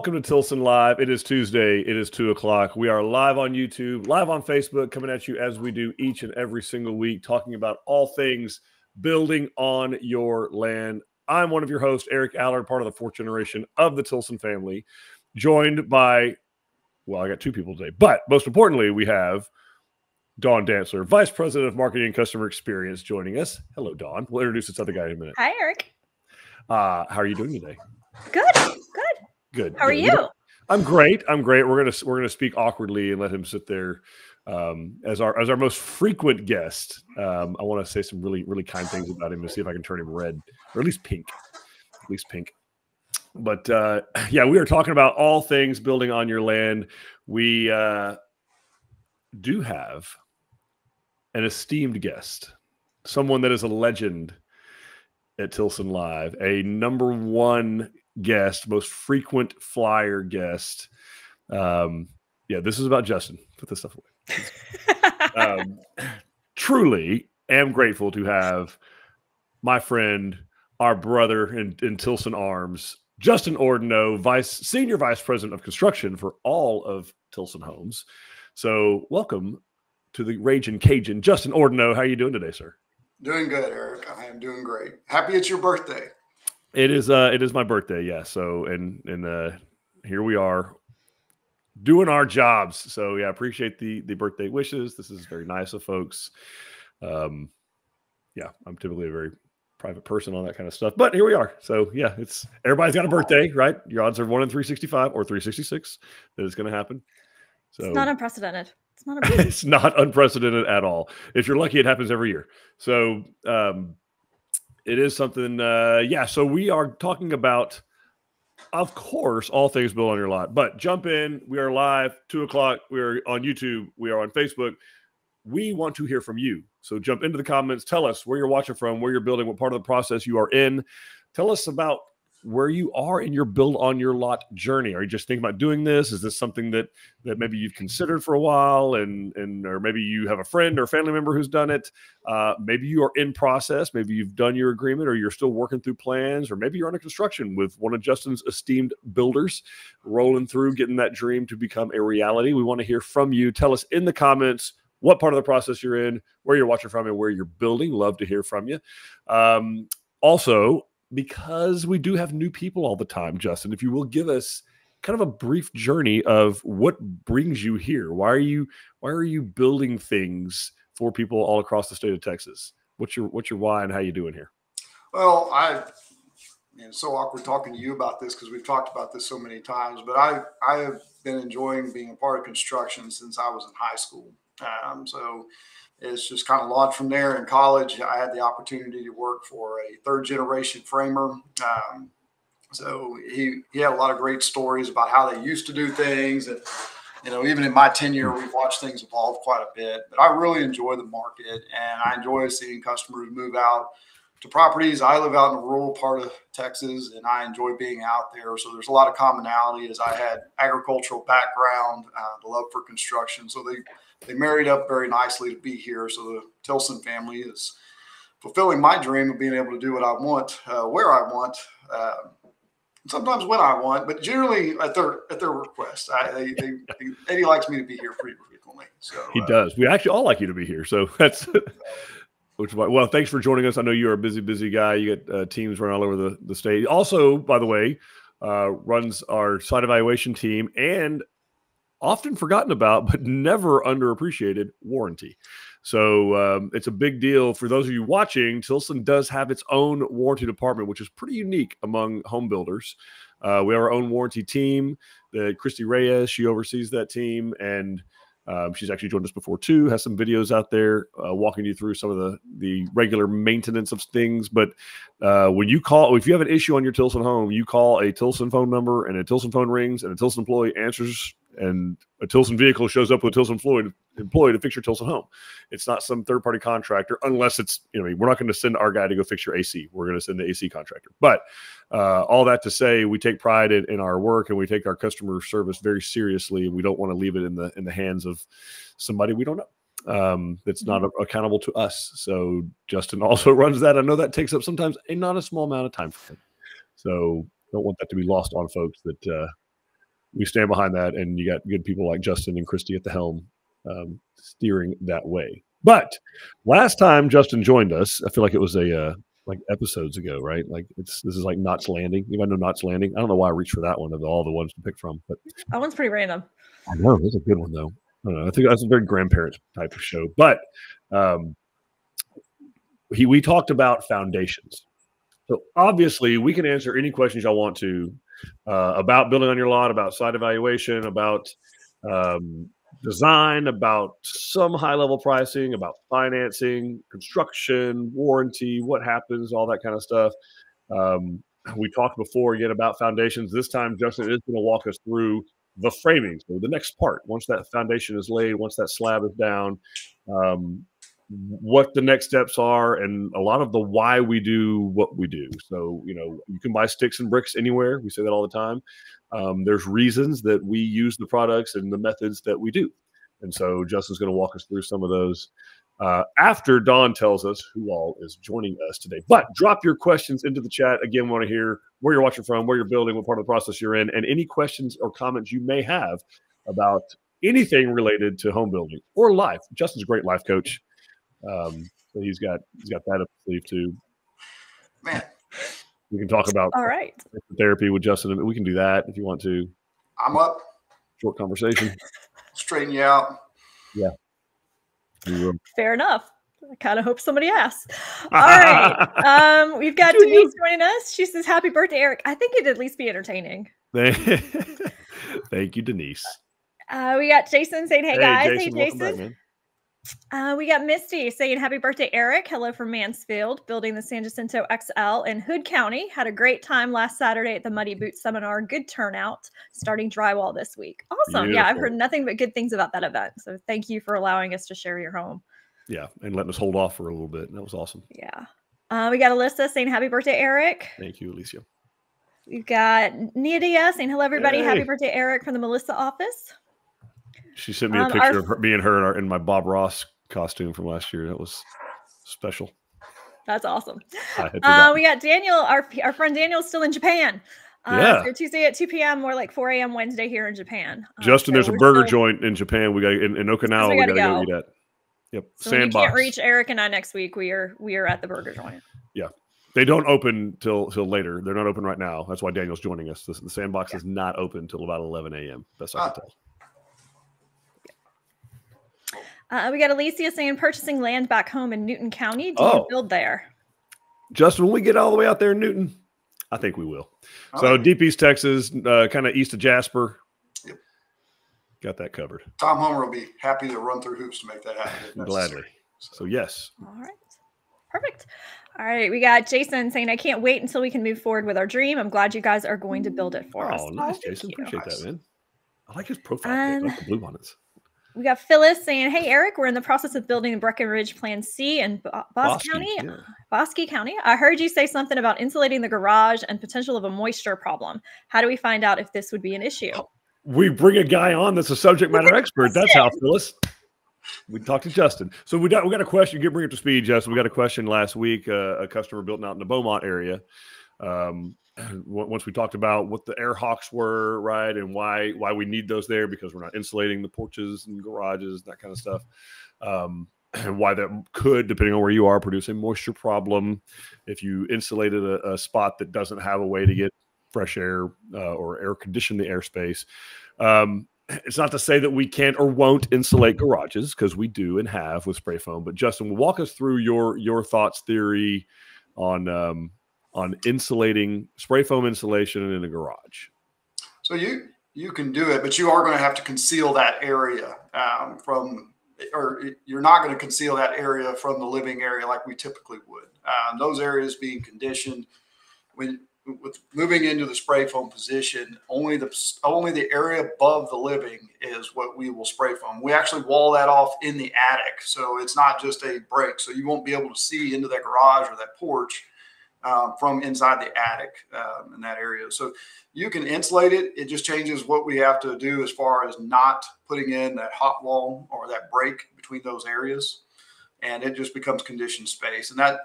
Good afternoon, everyone. Welcome to Tilson Live. It is Tuesday. It is two o'clock. We are live on YouTube, live on Facebook, coming at you as we do each and every single week, talking about all things building on your land. I'm one of your hosts, Eric Alarid, part of the fourth generation of the Tilson family, joined by, well, I got two people today, but most importantly, we have Dawn Dantzler, Vice President of Marketing and Customer Experience, joining us. Hello, Dawn. We'll introduce this other guy in a minute. Hi, Eric. Uh, how are you doing today? Good, good, good. How are you? I'm great. I'm great. We're gonna we're gonna speak awkwardly and let him sit there um, as our as our most frequent guest. Um, I want to say some really really kind things about him and see if I can turn him red or at least pink, at least pink. But uh, yeah, we are talking about all things building on your land. We uh, do have an esteemed guest, someone that is a legend at Tilson Live, a number one guest, most frequent flyer guest. Um, yeah, this is about Justin. Put this stuff away. um, truly am grateful to have my friend, our brother in, in Tilson Arms, Justin Ordeneaux, vice senior vice president of construction for all of Tilson Homes. So, welcome to the Raging Cajun, Justin Ordeneaux. How are you doing today, sir? Doing good, Eric. I am doing great. Happy it's your birthday. It is uh it is my birthday, yeah. So and and uh here we are doing our jobs. So yeah, appreciate the the birthday wishes. This is very nice of folks. Um yeah, I'm typically a very private person on that kind of stuff. But here we are. So yeah, it's everybody's got a birthday, right? Your odds are one in 365 or 366 that it's gonna happen. So it's not unprecedented. It's not, it's not unprecedented at all. If you're lucky, it happens every year. So um, it is something. Uh, yeah. So we are talking about, of course, all things built on your lot. But jump in. We are live, two o'clock. We are on YouTube. We are on Facebook. We want to hear from you. So jump into the comments. Tell us where you're watching from, where you're building, what part of the process you are in. Tell us about where you are in your build on your lot journey. Are you just thinking about doing this? Is this something that that maybe you've considered for a while, and and or maybe you have a friend or family member who's done it? Uh, maybe you are in process. Maybe you've done your agreement, or you're still working through plans, or maybe you're under construction with one of Justin's esteemed builders, rolling through getting that dream to become a reality. We want to hear from you. Tell us in the comments what part of the process you're in, where you're watching from, and where you're building. Love to hear from you. Um, also, because we do have new people all the time, Justin, if you will give us kind of a brief journey of what brings you here. Why are you why are you building things for people all across the state of Texas? What's your what's your why and how you doing here? Well, I it's so awkward talking to you about this because we've talked about this so many times. But I I have been enjoying being a part of construction since I was in high school. Um, so it's just kind of launched from there. In college, I had the opportunity to work for a third generation framer. Um, so he, he had a lot of great stories about how they used to do things. And, you know, even in my tenure, we've watched things evolve quite a bit. But I really enjoy the market and I enjoy seeing customers move out to properties. I live out in a rural part of Texas and I enjoy being out there. So there's a lot of commonality as I had agricultural background, uh, the love for construction. So they, they married up very nicely to be here. So the Tilson family is fulfilling my dream of being able to do what I want, uh, where I want, uh, sometimes when I want, but generally at their at their request. I, they, they, Eddie likes me to be here pretty frequently. So he uh, does. We actually all like you to be here. So that's. Which well, thanks for joining us. I know you're a busy, busy guy. You get uh, teams running all over the, the state. Also, by the way, uh, runs our site evaluation team and often forgotten about, but never underappreciated warranty. So um, it's a big deal for those of you watching. Tilson does have its own warranty department, which is pretty unique among home builders. Uh, we have our own warranty team. That Christy Reyes, she oversees that team, and um, she's actually joined us before too. Has some videos out there uh, walking you through some of the the regular maintenance of things. But uh, when you call, if you have an issue on your Tilson home, you call a Tilson phone number, and a Tilson phone rings, and a Tilson employee answers and a Tilson vehicle shows up with a Tilson Floyd employee to fix your Tilson home. It's not some third party contractor, unless it's, you know, we're not going to send our guy to go fix your AC. We're going to send the AC contractor. But uh, all that to say, we take pride in, in, our work and we take our customer service very seriously. And we don't want to leave it in the in the hands of somebody we don't know um, that's not mm-hmm. accountable to us. So Justin also runs that. I know that takes up sometimes a not a small amount of time for him. So don't want that to be lost on folks that uh, we stand behind that, and you got good people like Justin and Christy at the helm um, steering that way. But last time Justin joined us, I feel like it was a uh, like episodes ago, right? Like it's this is like Knots Landing. You might know Knots Landing. I don't know why I reached for that one of all the ones to pick from, but that one's pretty random. I know it's a good one though. I don't know. I think that's a very grandparents type of show. But um, he we talked about foundations. So obviously, we can answer any questions y'all want to uh, about building on your lot, about site evaluation, about um, design, about some high level pricing, about financing, construction, warranty, what happens, all that kind of stuff. Um, we talked before again about foundations. This time, Justin is going to walk us through the framing. So the next part, once that foundation is laid, once that slab is down, um, what the next steps are, and a lot of the why we do what we do. So you know, you can buy sticks and bricks anywhere. We say that all the time. Um, there's reasons that we use the products and the methods that we do, and so Justin's going to walk us through some of those. Uh, after Dawn tells us who all is joining us today. But drop your questions into the chat. Again, want to hear where you're watching from, where you're building, what part of the process you're in, and any questions or comments you may have about anything related to home building or life. Justin's a great life coach. Um, so he's got he's got that up his sleeve too. Man, we can talk about all right therapy with Justin. We can do that if you want to. I'm up. Short conversation. Straighten you out. Yeah. Fair enough. I kind of hope somebody asks. All right. Um, we've got Denise joining us. She says, Happy birthday, Eric. I think it'd at least be entertaining. Thank you, Denise. Uh, we got Jason saying, Hey, hey guys. Jason, hey, Jason. Uh, we got Misty saying happy birthday, Eric. Hello from Mansfield, building the San Jacinto XL in Hood County. Had a great time last Saturday at the Muddy Boot Seminar. Good turnout, starting drywall this week. Awesome. Beautiful. Yeah, I've heard nothing but good things about that event. So thank you for allowing us to share your home. Yeah, and letting us hold off for a little bit. That was awesome. Yeah. Uh, we got Alyssa saying happy birthday, Eric. Thank you, Alicia. We've got Nidia saying hello, everybody. Hey. Happy birthday, Eric, from the Melissa office. She sent me a um, picture our, of her, me and her in, our, in my Bob Ross costume from last year. That was special. That's awesome. Uh, we got Daniel, our our friend Daniel's still in Japan. Uh, yeah. So Tuesday at 2 p.m. or like 4 a.m. Wednesday here in Japan. Uh, Justin, so there's a burger still... joint in Japan. We got in, in Okinawa. We, we got to go. go eat at. Yep. So Sandbox. you can't reach Eric and I next week. We are we are at the burger joint. Yeah. They don't open till till later. They're not open right now. That's why Daniel's joining us. The, the sandbox yeah. is not open till about 11 a.m. Best I can tell. Uh, we got Alicia saying purchasing land back home in Newton County. Do oh. you build there? Justin, when we get all the way out there in Newton, I think we will. All so right. deep East Texas, uh, kind of east of Jasper. Yep. Got that covered. Tom Homer will be happy to run through hoops to make that happen. Gladly. So. so yes. All right. Perfect. All right, we got Jason saying, "I can't wait until we can move forward with our dream. I'm glad you guys are going to build it for oh, us." Nice, oh, nice, Jason. Appreciate nice. that, man. I like his profile. Um, I like the blue bonnets. We got Phyllis saying, "Hey Eric, we're in the process of building the Breckenridge Plan C in Bosque, Bosque County, yeah. Bosque County. I heard you say something about insulating the garage and potential of a moisture problem. How do we find out if this would be an issue?" We bring a guy on that's a subject matter expert. That's how Phyllis. We talked to Justin. So we got we got a question. Get bring it to speed, Justin. We got a question last week. Uh, a customer built out in the Beaumont area. Um, once we talked about what the air hawks were, right, and why why we need those there because we're not insulating the porches and garages, and that kind of stuff, um, and why that could, depending on where you are, produce a moisture problem if you insulated a, a spot that doesn't have a way to get fresh air uh, or air condition the airspace. Um, it's not to say that we can't or won't insulate garages because we do and have with spray foam. But Justin, walk us through your your thoughts theory on um, on insulating spray foam insulation in a garage? So you you can do it, but you are going to have to conceal that area um, from, or you're not going to conceal that area from the living area like we typically would. Um, those areas being conditioned when with moving into the spray foam position, only the only the area above the living is what we will spray foam. We actually wall that off in the attic, so it's not just a break. So you won't be able to see into that garage or that porch um, from inside the attic um, in that area. So you can insulate it. It just changes what we have to do as far as not putting in that hot wall or that break between those areas. And it just becomes conditioned space. And that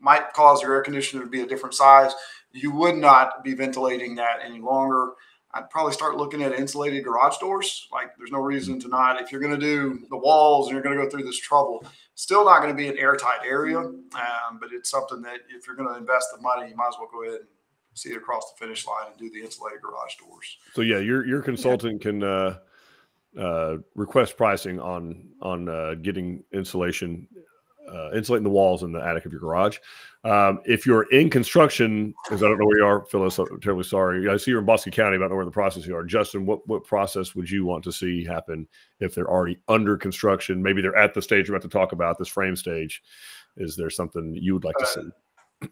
might cause your air conditioner to be a different size. you would not be ventilating that any longer. I'd probably start looking at insulated garage doors. Like there's no reason to not, if you're going to do the walls and you're going to go through this trouble, still not going to be an airtight area. Um, but it's something that if you're going to invest the money, you might as well go ahead and see it across the finish line and do the insulated garage doors. So yeah, your, your consultant yeah. can, uh, uh, request pricing on, on, uh, getting insulation uh, insulating the walls in the attic of your garage. Um, if you're in construction, because I don't know where you are, Phyllis, I'm terribly sorry. I see you're in Bosque County, but I don't know where the process you are. Justin, what, what process would you want to see happen if they're already under construction? Maybe they're at the stage we're about to talk about, this frame stage. Is there something you would like to uh, see?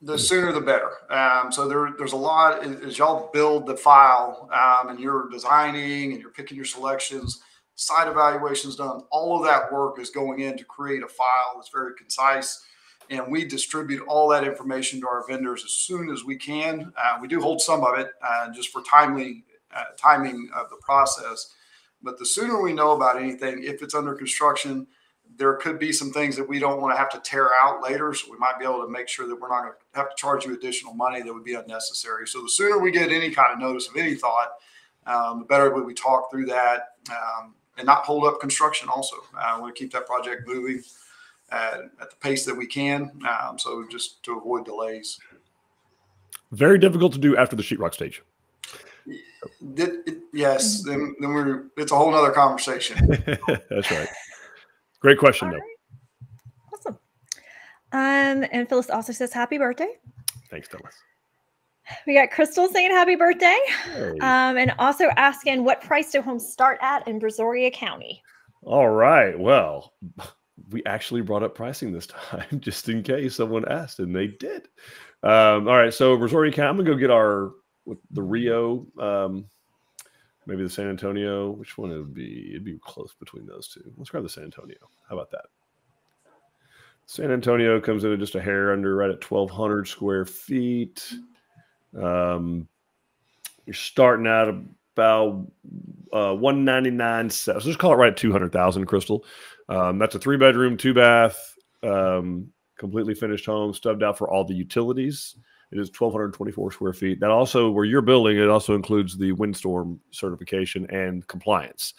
the sooner the better. Um, so there, there's a lot as y'all build the file um, and you're designing and you're picking your selections site evaluations done. All of that work is going in to create a file that's very concise. And we distribute all that information to our vendors as soon as we can. Uh, we do hold some of it uh, just for timely uh, timing of the process. But the sooner we know about anything, if it's under construction, there could be some things that we don't want to have to tear out later. So we might be able to make sure that we're not going to have to charge you additional money that would be unnecessary. So the sooner we get any kind of notice of any thought, um, the better we talk through that. Um, and not hold up construction also. I want to keep that project moving at, at the pace that we can. Um, so just to avoid delays. Very difficult to do after the sheetrock stage. It, it, yes, then, then we're it's a whole other conversation. That's right. Great question, though. Right. Awesome. Um, and Phyllis also says happy birthday. Thanks, Phyllis. We got Crystal saying happy birthday. Hey. Um, and also asking what price do homes start at in Brazoria County? All right. Well, we actually brought up pricing this time just in case someone asked, and they did. Um, all right. So, Brazoria County, I'm going to go get our the Rio, um, maybe the San Antonio. Which one it would be? It'd be close between those two. Let's grab the San Antonio. How about that? San Antonio comes in at just a hair under right at 1,200 square feet. Um, you're starting out about uh, 199. So just call it right at 200,000 crystal. Um, that's a three bedroom, two bath, um, completely finished home, stubbed out for all the utilities. It is 1,224 square feet. That also, where you're building, it also includes the windstorm certification and compliance.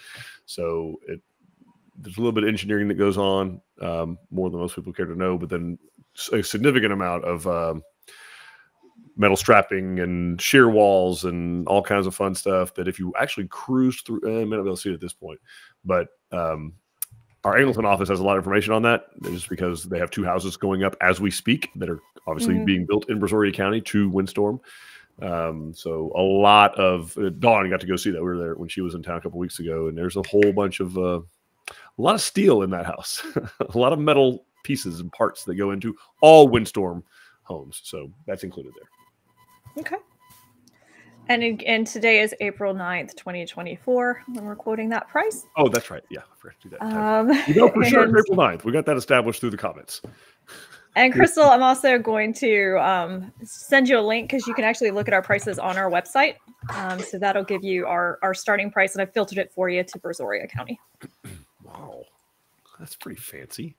So it there's a little bit of engineering that goes on, um, more than most people care to know, but then a significant amount of um, metal strapping and shear walls and all kinds of fun stuff that if you actually cruise through, eh, may not be able to see it at this point, but um, our Angleton office has a lot of information on that just because they have two houses going up as we speak that are obviously mm-hmm. being built in Brazoria County to Windstorm. Um, so a lot of uh, Dawn got to go see that. We were there when she was in town a couple weeks ago, and there's a whole bunch of uh, a lot of steel in that house, a lot of metal pieces and parts that go into all Windstorm homes. So that's included there. Okay. And and today is April 9th, 2024, when we're quoting that price. Oh, that's right. Yeah, I forgot to do that. Um, you know for sure April 9th. We got that established through the comments. And Crystal, I'm also going to um, send you a link because you can actually look at our prices on our website. Um, so that'll give you our, our starting price, and I've filtered it for you to Brazoria County. wow, that's pretty fancy.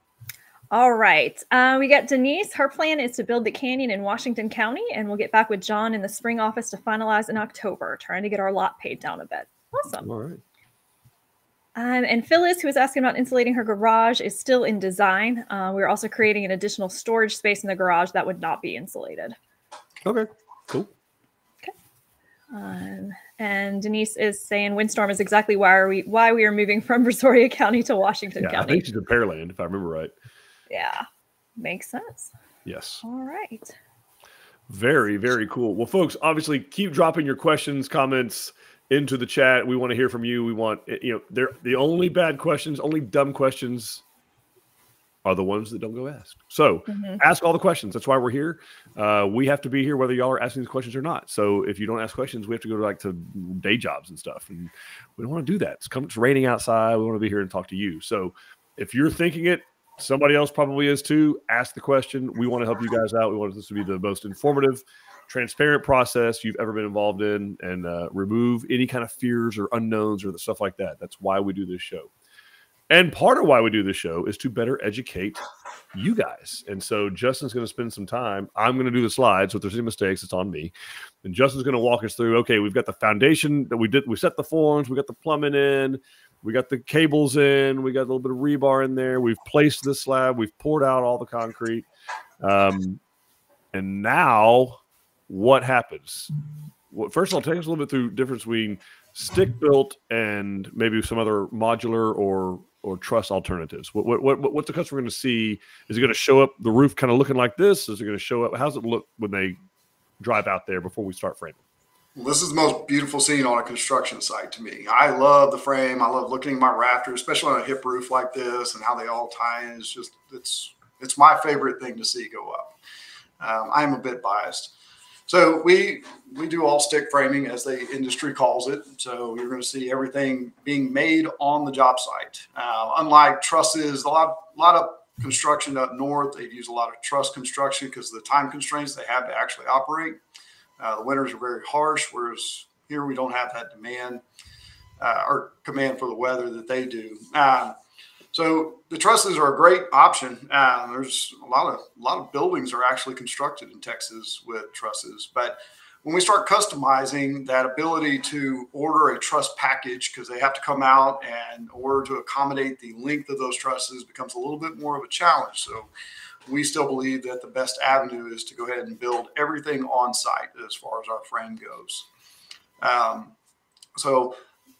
All right. Uh, we got Denise. Her plan is to build the canyon in Washington County, and we'll get back with John in the spring office to finalize in October, trying to get our lot paid down a bit. Awesome. All right. Um, and Phyllis, who was asking about insulating her garage, is still in design. Uh, we're also creating an additional storage space in the garage that would not be insulated. Okay, cool. Okay. Um, and Denise is saying windstorm is exactly why are we why we are moving from Brazoria County to Washington yeah, County. I think she's in Pearland, if I remember right. Yeah, makes sense. Yes. All right. Very, very cool. Well, folks, obviously keep dropping your questions, comments into the chat. We want to hear from you. We want, eh, you know, they're the only bad questions, only dumb questions are the ones that don't go ask. So mm-hmm. ask all the questions. That's why we're here. Uh, we have to be here whether y'all are asking these questions or not. So if you don't ask questions, we have to go to like to day jobs and stuff. And we don't want to do that. It's, come, it's raining outside. We want to be here and talk to you. So if you're thinking it, somebody else probably is too. Ask the question. We want to help you guys out. We want this to be the most informative, transparent process you've ever been involved in, and uh, remove any kind of fears or unknowns or the stuff like that. That's why we do this show. And part of why we do this show is to better educate you guys. And so Justin's going to spend some time. I'm going to do the slides. So if there's any mistakes, it's on me. And Justin's going to walk us through. Okay, we've got the foundation that we did. We set the forms. We got the plumbing in. We got the cables in. We got a little bit of rebar in there. We've placed the slab. We've poured out all the concrete. Um, and now, what happens? Well, first, I'll take us a little bit through difference between stick built and maybe some other modular or or truss alternatives? What what, what what's the customer going to see? Is it going to show up the roof kind of looking like this? Is it going to show up? How's it look when they drive out there before we start framing? This is the most beautiful scene on a construction site to me. I love the frame. I love looking at my rafters, especially on a hip roof like this, and how they all tie in. It's just it's it's my favorite thing to see go up. Um, I'm a bit biased. So we we do all stick framing as the industry calls it. So you're going to see everything being made on the job site. Uh, unlike trusses, a lot a lot of construction up north, they use a lot of truss construction because of the time constraints they have to actually operate. Uh, the winters are very harsh, whereas here we don't have that demand uh, or command for the weather that they do. Um, so the trusses are a great option. Uh, there's a lot of a lot of buildings are actually constructed in Texas with trusses, but when we start customizing that ability to order a truss package because they have to come out and order to accommodate the length of those trusses becomes a little bit more of a challenge. So we still believe that the best avenue is to go ahead and build everything on site as far as our frame goes. Um, so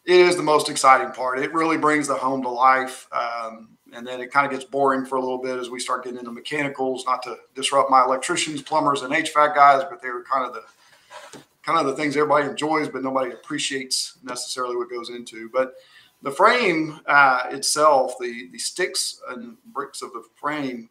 it is the most exciting part. It really brings the home to life. Um, and then it kind of gets boring for a little bit as we start getting into mechanicals, not to disrupt my electricians, plumbers, and HVAC guys, but they're kind of the kind of the things everybody enjoys, but nobody appreciates necessarily what goes into. But the frame uh, itself, the the sticks and bricks of the frame,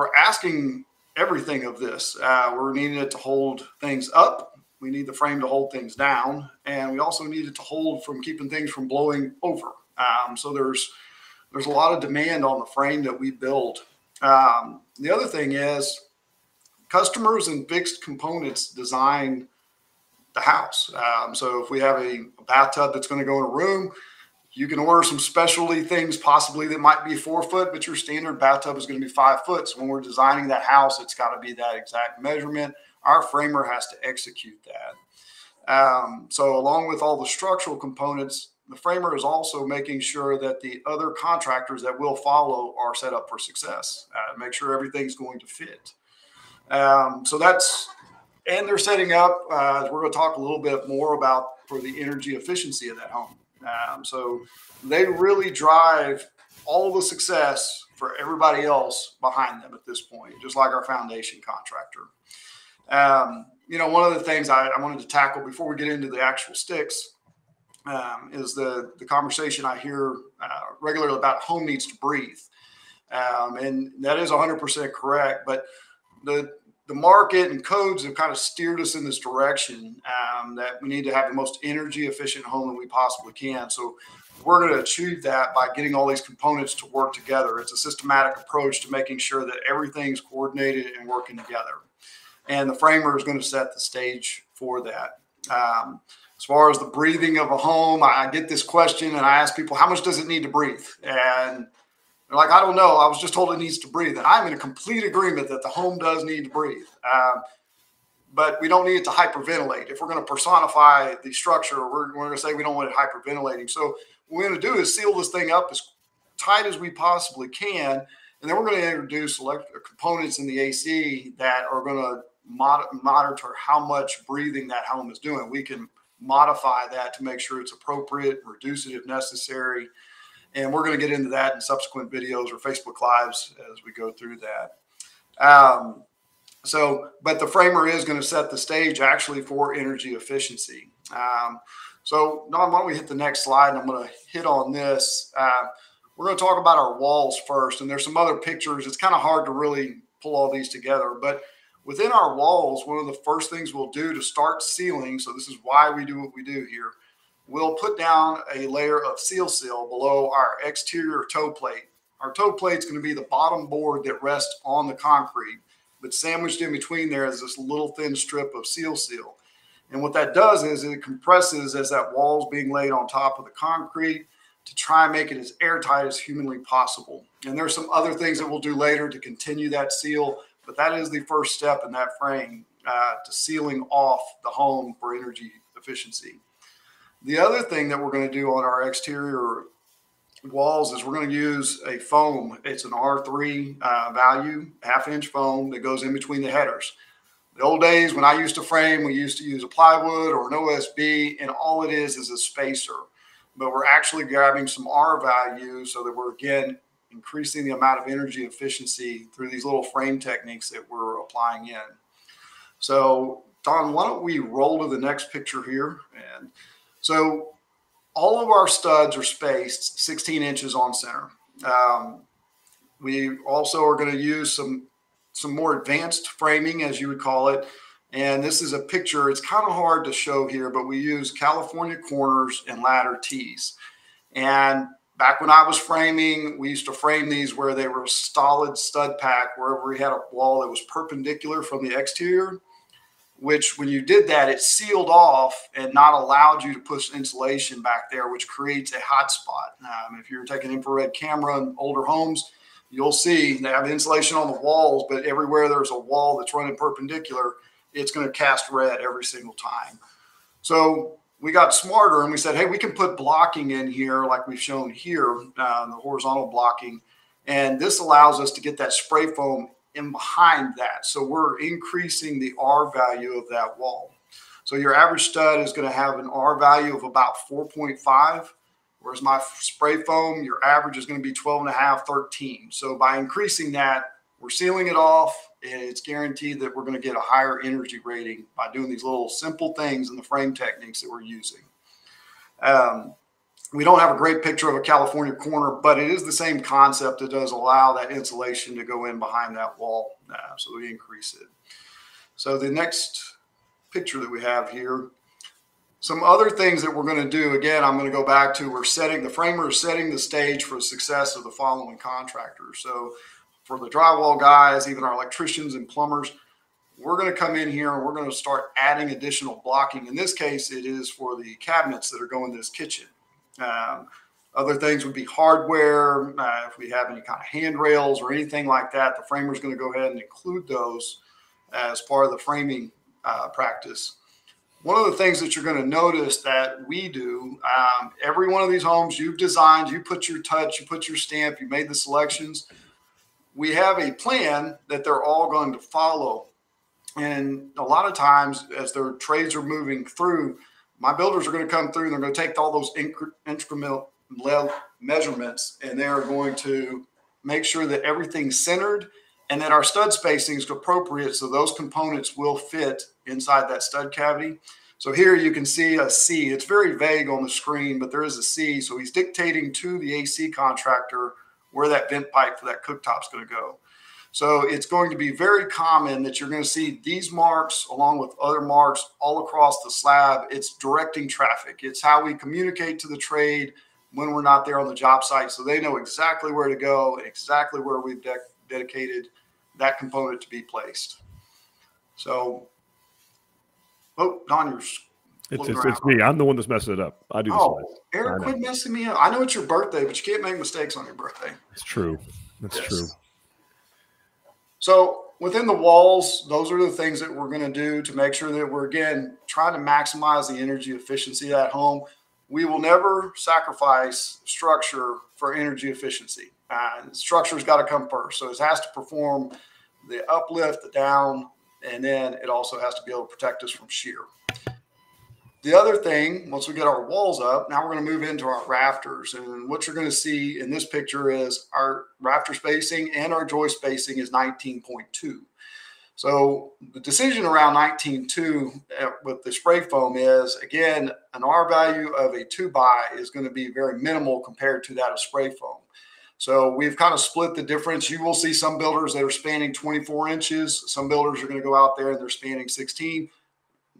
we're asking everything of this. Uh, we're needing it to hold things up we need the frame to hold things down, and we also need it to hold from keeping things from blowing over. Um, so there's there's a lot of demand on the frame that we build. Um, the other thing is customers and fixed components design the house. Um, so if we have a, a bathtub that's going to go in a room, you can order some specialty things possibly that might be four foot, but your standard bathtub is going to be five foot. So when we're designing that house, it's got to be that exact measurement. Our framer has to execute that. Um, so, along with all the structural components, the framer is also making sure that the other contractors that will follow are set up for success. Uh, make sure everything's going to fit. Um, so that's and they're setting up. Uh, we're going to talk a little bit more about for the energy efficiency of that home. Um, so they really drive all the success for everybody else behind them at this point, just like our foundation contractor. Um, you know, one of the things I, I, wanted to tackle before we get into the actual sticks um, is the the conversation I hear uh, regularly about home needs to breathe, um, and that is 100% correct. But the the market and codes have kind of steered us in this direction um, that we need to have the most energy efficient home that we possibly can. So we're going to achieve that by getting all these components to work together. It's a systematic approach to making sure that everything's coordinated and working together and the framer is going to set the stage for that. Um, as far as the breathing of a home, I get this question and I ask people, how much does it need to breathe? And they're like, I don't know. I was just told it needs to breathe. And I'm in a complete agreement that the home does need to breathe. Um, but we don't need it to hyperventilate. If we're going to personify the structure, we're, we're going to say we don't want it hyperventilating. So what we're going to do is seal this thing up as tight as we possibly can. And then we're going to introduce electric components in the AC that are going to mod- monitor how much breathing that home is doing. We can modify that to make sure it's appropriate, reduce it if necessary. And we're going to get into that in subsequent videos or Facebook Lives as we go through that. Um, so, but the framer is going to set the stage actually for energy efficiency. Um, so, Dawn, why don't we hit the next slide? And I'm going to hit on this. Uh, we're going to talk about our walls first. And there's some other pictures. It's kind of hard to really pull all these together, but within our walls, one of the first things we'll do to start sealing, so this is why we do what we do here, we'll put down a layer of sill seal below our exterior toe plate. Our toe plate is going to be the bottom board that rests on the concrete, but sandwiched in between there is this little thin strip of sill seal. And what that does is it compresses as that wall is being laid on top of the concrete. to try and make it as airtight as humanly possible. And there's some other things that we'll do later to continue that seal, but that is the first step in that frame uh, to sealing off the home for energy efficiency. The other thing that we're going to do on our exterior walls is we're going to use a foam. It's an R3 uh, value, half inch foam that goes in between the headers. The old days when I used to frame, we used to use a plywood or an OSB, and all it is is a spacer. But we're actually grabbing some R value so that we're again increasing the amount of energy efficiency through these little frame techniques that we're applying in. So, Dawn, why don't we roll to the next picture here? And so all of our studs are spaced 16 inches on center. Um, we also are going to use some some more advanced framing, as you would call it. And this is a picture. It's kind of hard to show here, but we use California corners and ladder tees. And back when I was framing, we used to frame these where they were solid stud pack, wherever we had a wall that was perpendicular from the exterior which when you did that, it sealed off and not allowed you to push insulation back there, which creates a hot spot. Um, if you're taking infrared camera in older homes, you'll see they have insulation on the walls, but everywhere there's a wall that's running perpendicular, it's going to cast red every single time. So we got smarter and we said, hey, we can put blocking in here like we've shown here, uh, the horizontal blocking. And this allows us to get that spray foam in behind that. So we're increasing the R value of that wall. So your average stud is going to have an R value of about 4.5, whereas my spray foam, your average is going to be 12 and a half, 13. So by increasing that, we're sealing it off and it's guaranteed that we're going to get a higher energy rating by doing these little simple things in the frame techniques that we're using. Um, we don't have a great picture of a California corner, but it is the same concept. It does allow that insulation to go in behind that wall. Uh, so we increase it. So the next picture that we have here, some other things that we're going to do. Again, I'm going to go back to we're setting the framer is setting the stage for success of the following contractors. So for the drywall guys, even our electricians and plumbers, we're going to come in here and we're going to start adding additional blocking. In this case, it is for the cabinets that are going to this kitchen. Um, other things would be hardware. Uh, if we have any kind of handrails or anything like that, the framer is going to go ahead and include those as part of the framing uh, practice. One of the things that you're going to notice that we do, um, every one of these homes you've designed, you put your touch, you put your stamp, you made the selections. We have a plan that they're all going to follow. And a lot of times, as their trades are moving through, my builders are going to come through and they're going to take all those incremental measurements and they're going to make sure that everything's centered and that our stud spacing is appropriate so those components will fit inside that stud cavity. So here you can see a C. It's very vague on the screen, but there is a C. So he's dictating to the AC contractor where that vent pipe for that cooktop is going to go. So it's going to be very common that you're going to see these marks along with other marks all across the slab. It's directing traffic. It's how we communicate to the trade when we're not there on the job site. So they know exactly where to go, exactly where we've de dedicated that component to be placed. So, oh, Dawn, you're it's, it's, it's, me. I'm the one that's messing it up. I do. Oh, Eric, quit messing me up. I know it's your birthday, but you can't make mistakes on your birthday. It's true. That's yes. true. So within the walls, those are the things that we're going to do to make sure that we're again trying to maximize the energy efficiency at home. We will never sacrifice structure for energy efficiency. Uh, structure's got to come first. So it has to perform the uplift, the down, and then it also has to be able to protect us from shear. The other thing, once we get our walls up, now we're going to move into our rafters. And what you're going to see in this picture is our rafter spacing and our joist spacing is 19.2. So the decision around 19.2 uh, with the spray foam is, again, an R value of a 2 by is going to be very minimal compared to that of spray foam. So we've kind of split the difference. You will see some builders that are spanning 24 inches. Some builders are going to go out there and they're spanning 16.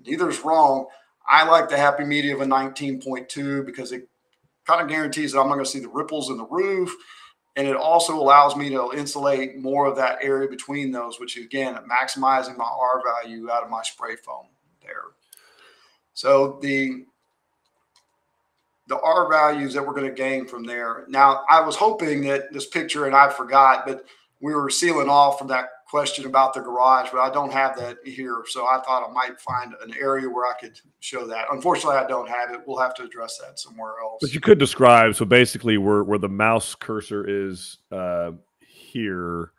Neither is wrong I like the happy media of a 19.2 because it kind of guarantees that I'm not going to see the ripples in the roof. And it also allows me to insulate more of that area between those, which again, maximizing my R value out of my spray foam there. So the the R values that we're going to gain from there. Now, I was hoping that this picture, and I forgot, but we were sealing off from that question about the garage, but I don't have that here. So I thought I might find an area where I could show that. Unfortunately, I don't have it. We'll have to address that somewhere else. But you could describe. So basically, where where the mouse cursor is uh, here.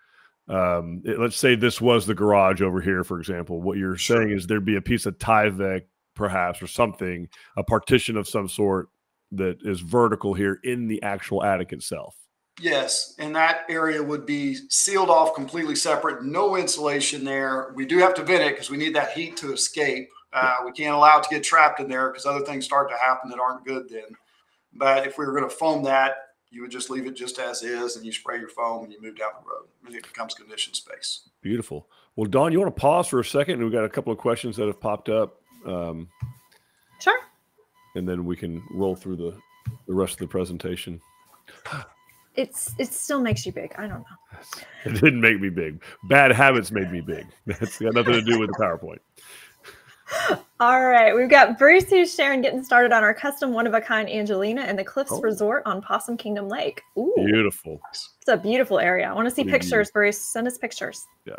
Um, it, let's say this was the garage over here, for example. What you're sure. saying is there'd be a piece of Tyvek, perhaps, or something, a partition of some sort that is vertical here in the actual attic itself. Yes, and that area would be sealed off completely separate, no insulation there. We do have to vent it because we need that heat to escape. Uh, we can't allow it to get trapped in there because other things start to happen that aren't good then. But if we were going to foam that, you would just leave it just as is and you spray your foam and you move down the road and it becomes conditioned space. Beautiful. Well, Dawn, you want to pause for a second? We've got a couple of questions that have popped up. Um, sure. And then we can roll through the, the rest of the presentation. It's it still makes you big. I don't know. It didn't make me big. Bad habits made me big. That's got nothing to do with the PowerPoint. All right, we've got Bruce who's sharing getting started on our custom one of a kind Angelina and the Cliffs oh. Resort on Possum Kingdom Lake. Ooh, beautiful. It's a beautiful area. I want to see pictures, Bruce. Send us pictures. Yeah.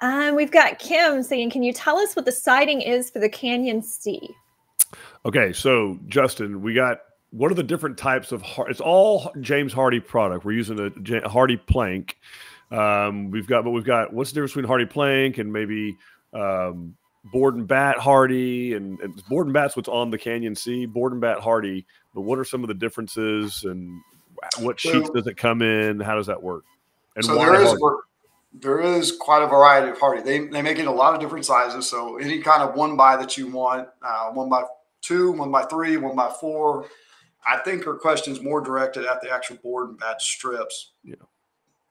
Um, we've got Kim saying, "Can you tell us what the siding is for the Canyon C?" Okay, so Justin, we got what are the different types of it's all James Hardie product. We're using a Hardie plank. Um, we've got, but we've got what's the difference between Hardie plank and maybe um, board and bat Hardie and, and board and bat's what's on the Canyon C. Board and bat Hardie. But what are some of the differences and what so, sheets does it come in? How does that work? And so there is there is quite a variety of Hardie. They they make it a lot of different sizes. So any kind of one by that you want, uh, one by two, one by three, one by four I think her question is more directed at the actual board and bat strips. Yeah.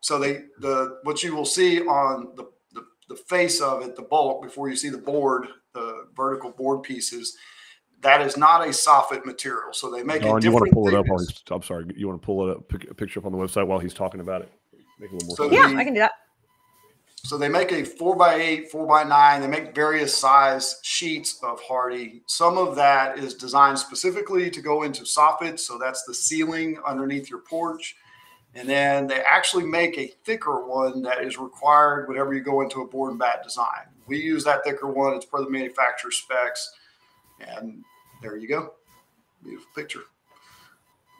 So they the what you will see on the, the the face of it, the bulk before you see the board, the vertical board pieces, that is not a soffit material. So they make Dawn, it. You want to pull thickness. it up? While he's, I'm sorry. You want to pull it up, pick a picture up on the website while he's talking about it. Make it a little more. So yeah, I can do that. So they make a four by eight, four by nine. They make various size sheets of Hardie. Some of that is designed specifically to go into soffits. So that's the ceiling underneath your porch. And then they actually make a thicker one that is required whenever you go into a board and bat design. We use that thicker one. It's per the manufacturer specs. And there you go. Beautiful picture.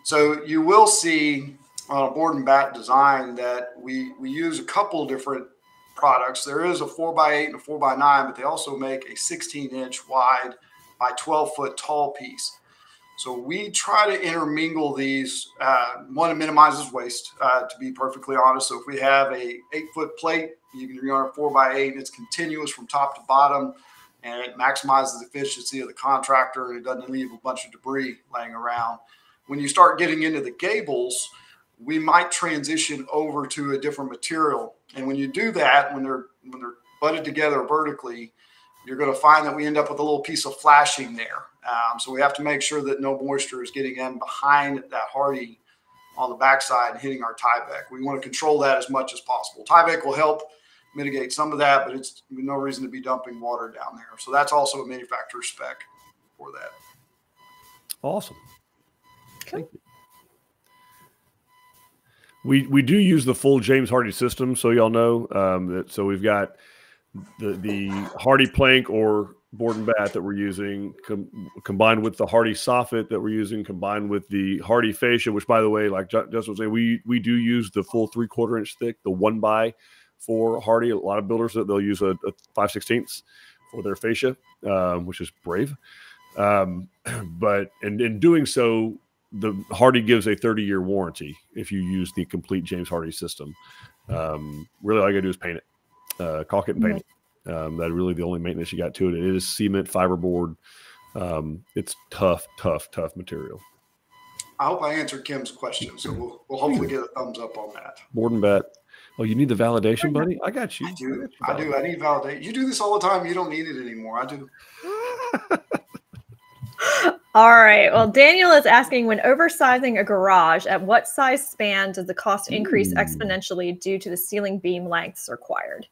So you will see on a board and bat design that we, we use a couple different products. There is a four by eight and a four by nine, but they also make a 16 inch wide by 12 foot tall piece. So we try to intermingle these. Uh, one, minimizes waste, uh, to be perfectly honest. So if we have a eight foot plate, you can run a four by eight, and it's continuous from top to bottom, and it maximizes the efficiency of the contractor, and it doesn't leave a bunch of debris laying around. When you start getting into the gables, we might transition over to a different material. And when you do that, when they're when they're butted together vertically, you're going to find that we end up with a little piece of flashing there. Um, so we have to make sure that no moisture is getting in behind that Hardie on the backside and hitting our Tyvek. We want to control that as much as possible. Tyvek will help mitigate some of that, but it's no reason to be dumping water down there. So that's also a manufacturer spec for that. Awesome. Thank you. We we do use the full James Hardie system, so y'all know um, that. So we've got the the Hardie plank or board and bat that we're using, com- combined with the Hardie soffit that we're using, combined with the Hardie fascia, which, by the way, like Justin was saying, we we do use the full three quarter inch thick, the one by for Hardie. A lot of builders that they'll use a, a five sixteenths for their fascia, um, which is brave. Um, but and in doing so, the Hardie gives a 30 year warranty if you use the complete James Hardie system. Um, really, all you gotta do is paint it, uh, caulk it, and paint it. Um, that's really the only maintenance you got to it. It is cement fiberboard. Um, it's tough, tough, tough material. I hope I answered Kim's question, so we'll, we'll hopefully get a thumbs up on that. Board and bat. Oh, you need the validation, buddy? I got you. I do. I, I do. I need validation. You do this all the time. You don't need it anymore. I do. All right. Well, Daniel is asking when oversizing a garage, at what size span does the cost increase Ooh. exponentially due to the ceiling beam lengths required?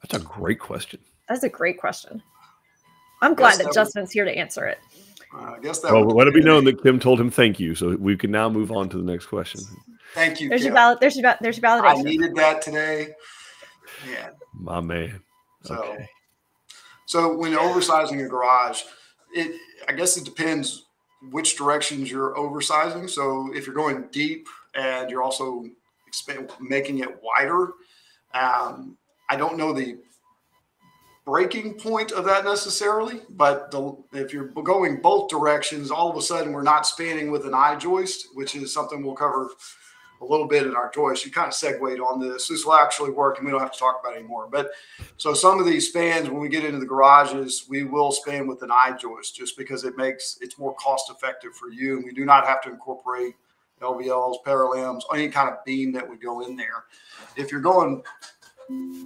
That's a great question. That's a great question. I'm glad that Justin's here to answer it. Uh, I guess that. Well, let it be known that Kim told him thank you, so we can now move on to the next question. Thank you. There's Kim. your valid. There's your there's your validation. I needed that today. Yeah. My man. So, okay. so when oversizing a garage, it I guess it depends which directions you're oversizing. So if you're going deep and you're also making it wider, um, I don't know the breaking point of that necessarily, but the, if you're going both directions, all of a sudden we're not spanning with an I joist, which is something we'll cover a little bit in our joist. You kind of segued on this. This will actually work, and we don't have to talk about it anymore. But so some of these spans, when we get into the garages, we will span with an I joist just because it makes it's more cost effective for you, and we do not have to incorporate LVLs, parallels, any kind of beam that would go in there. If you're going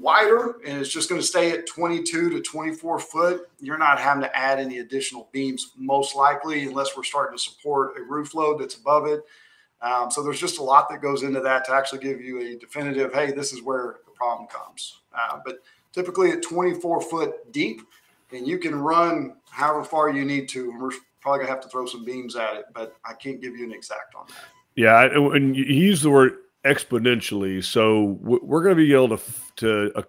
wider and it's just going to stay at 22 to 24 foot, you're not having to add any additional beams, most likely, unless we're starting to support a roof load that's above it. Um, so there's just a lot that goes into that to actually give you a definitive, hey, this is where the problem comes. Uh, but typically at 24 foot deep, and you can run however far you need to. And we're probably gonna have to throw some beams at it, but I can't give you an exact on that. Yeah, and you use the word exponentially. So we're going to be able to to uh,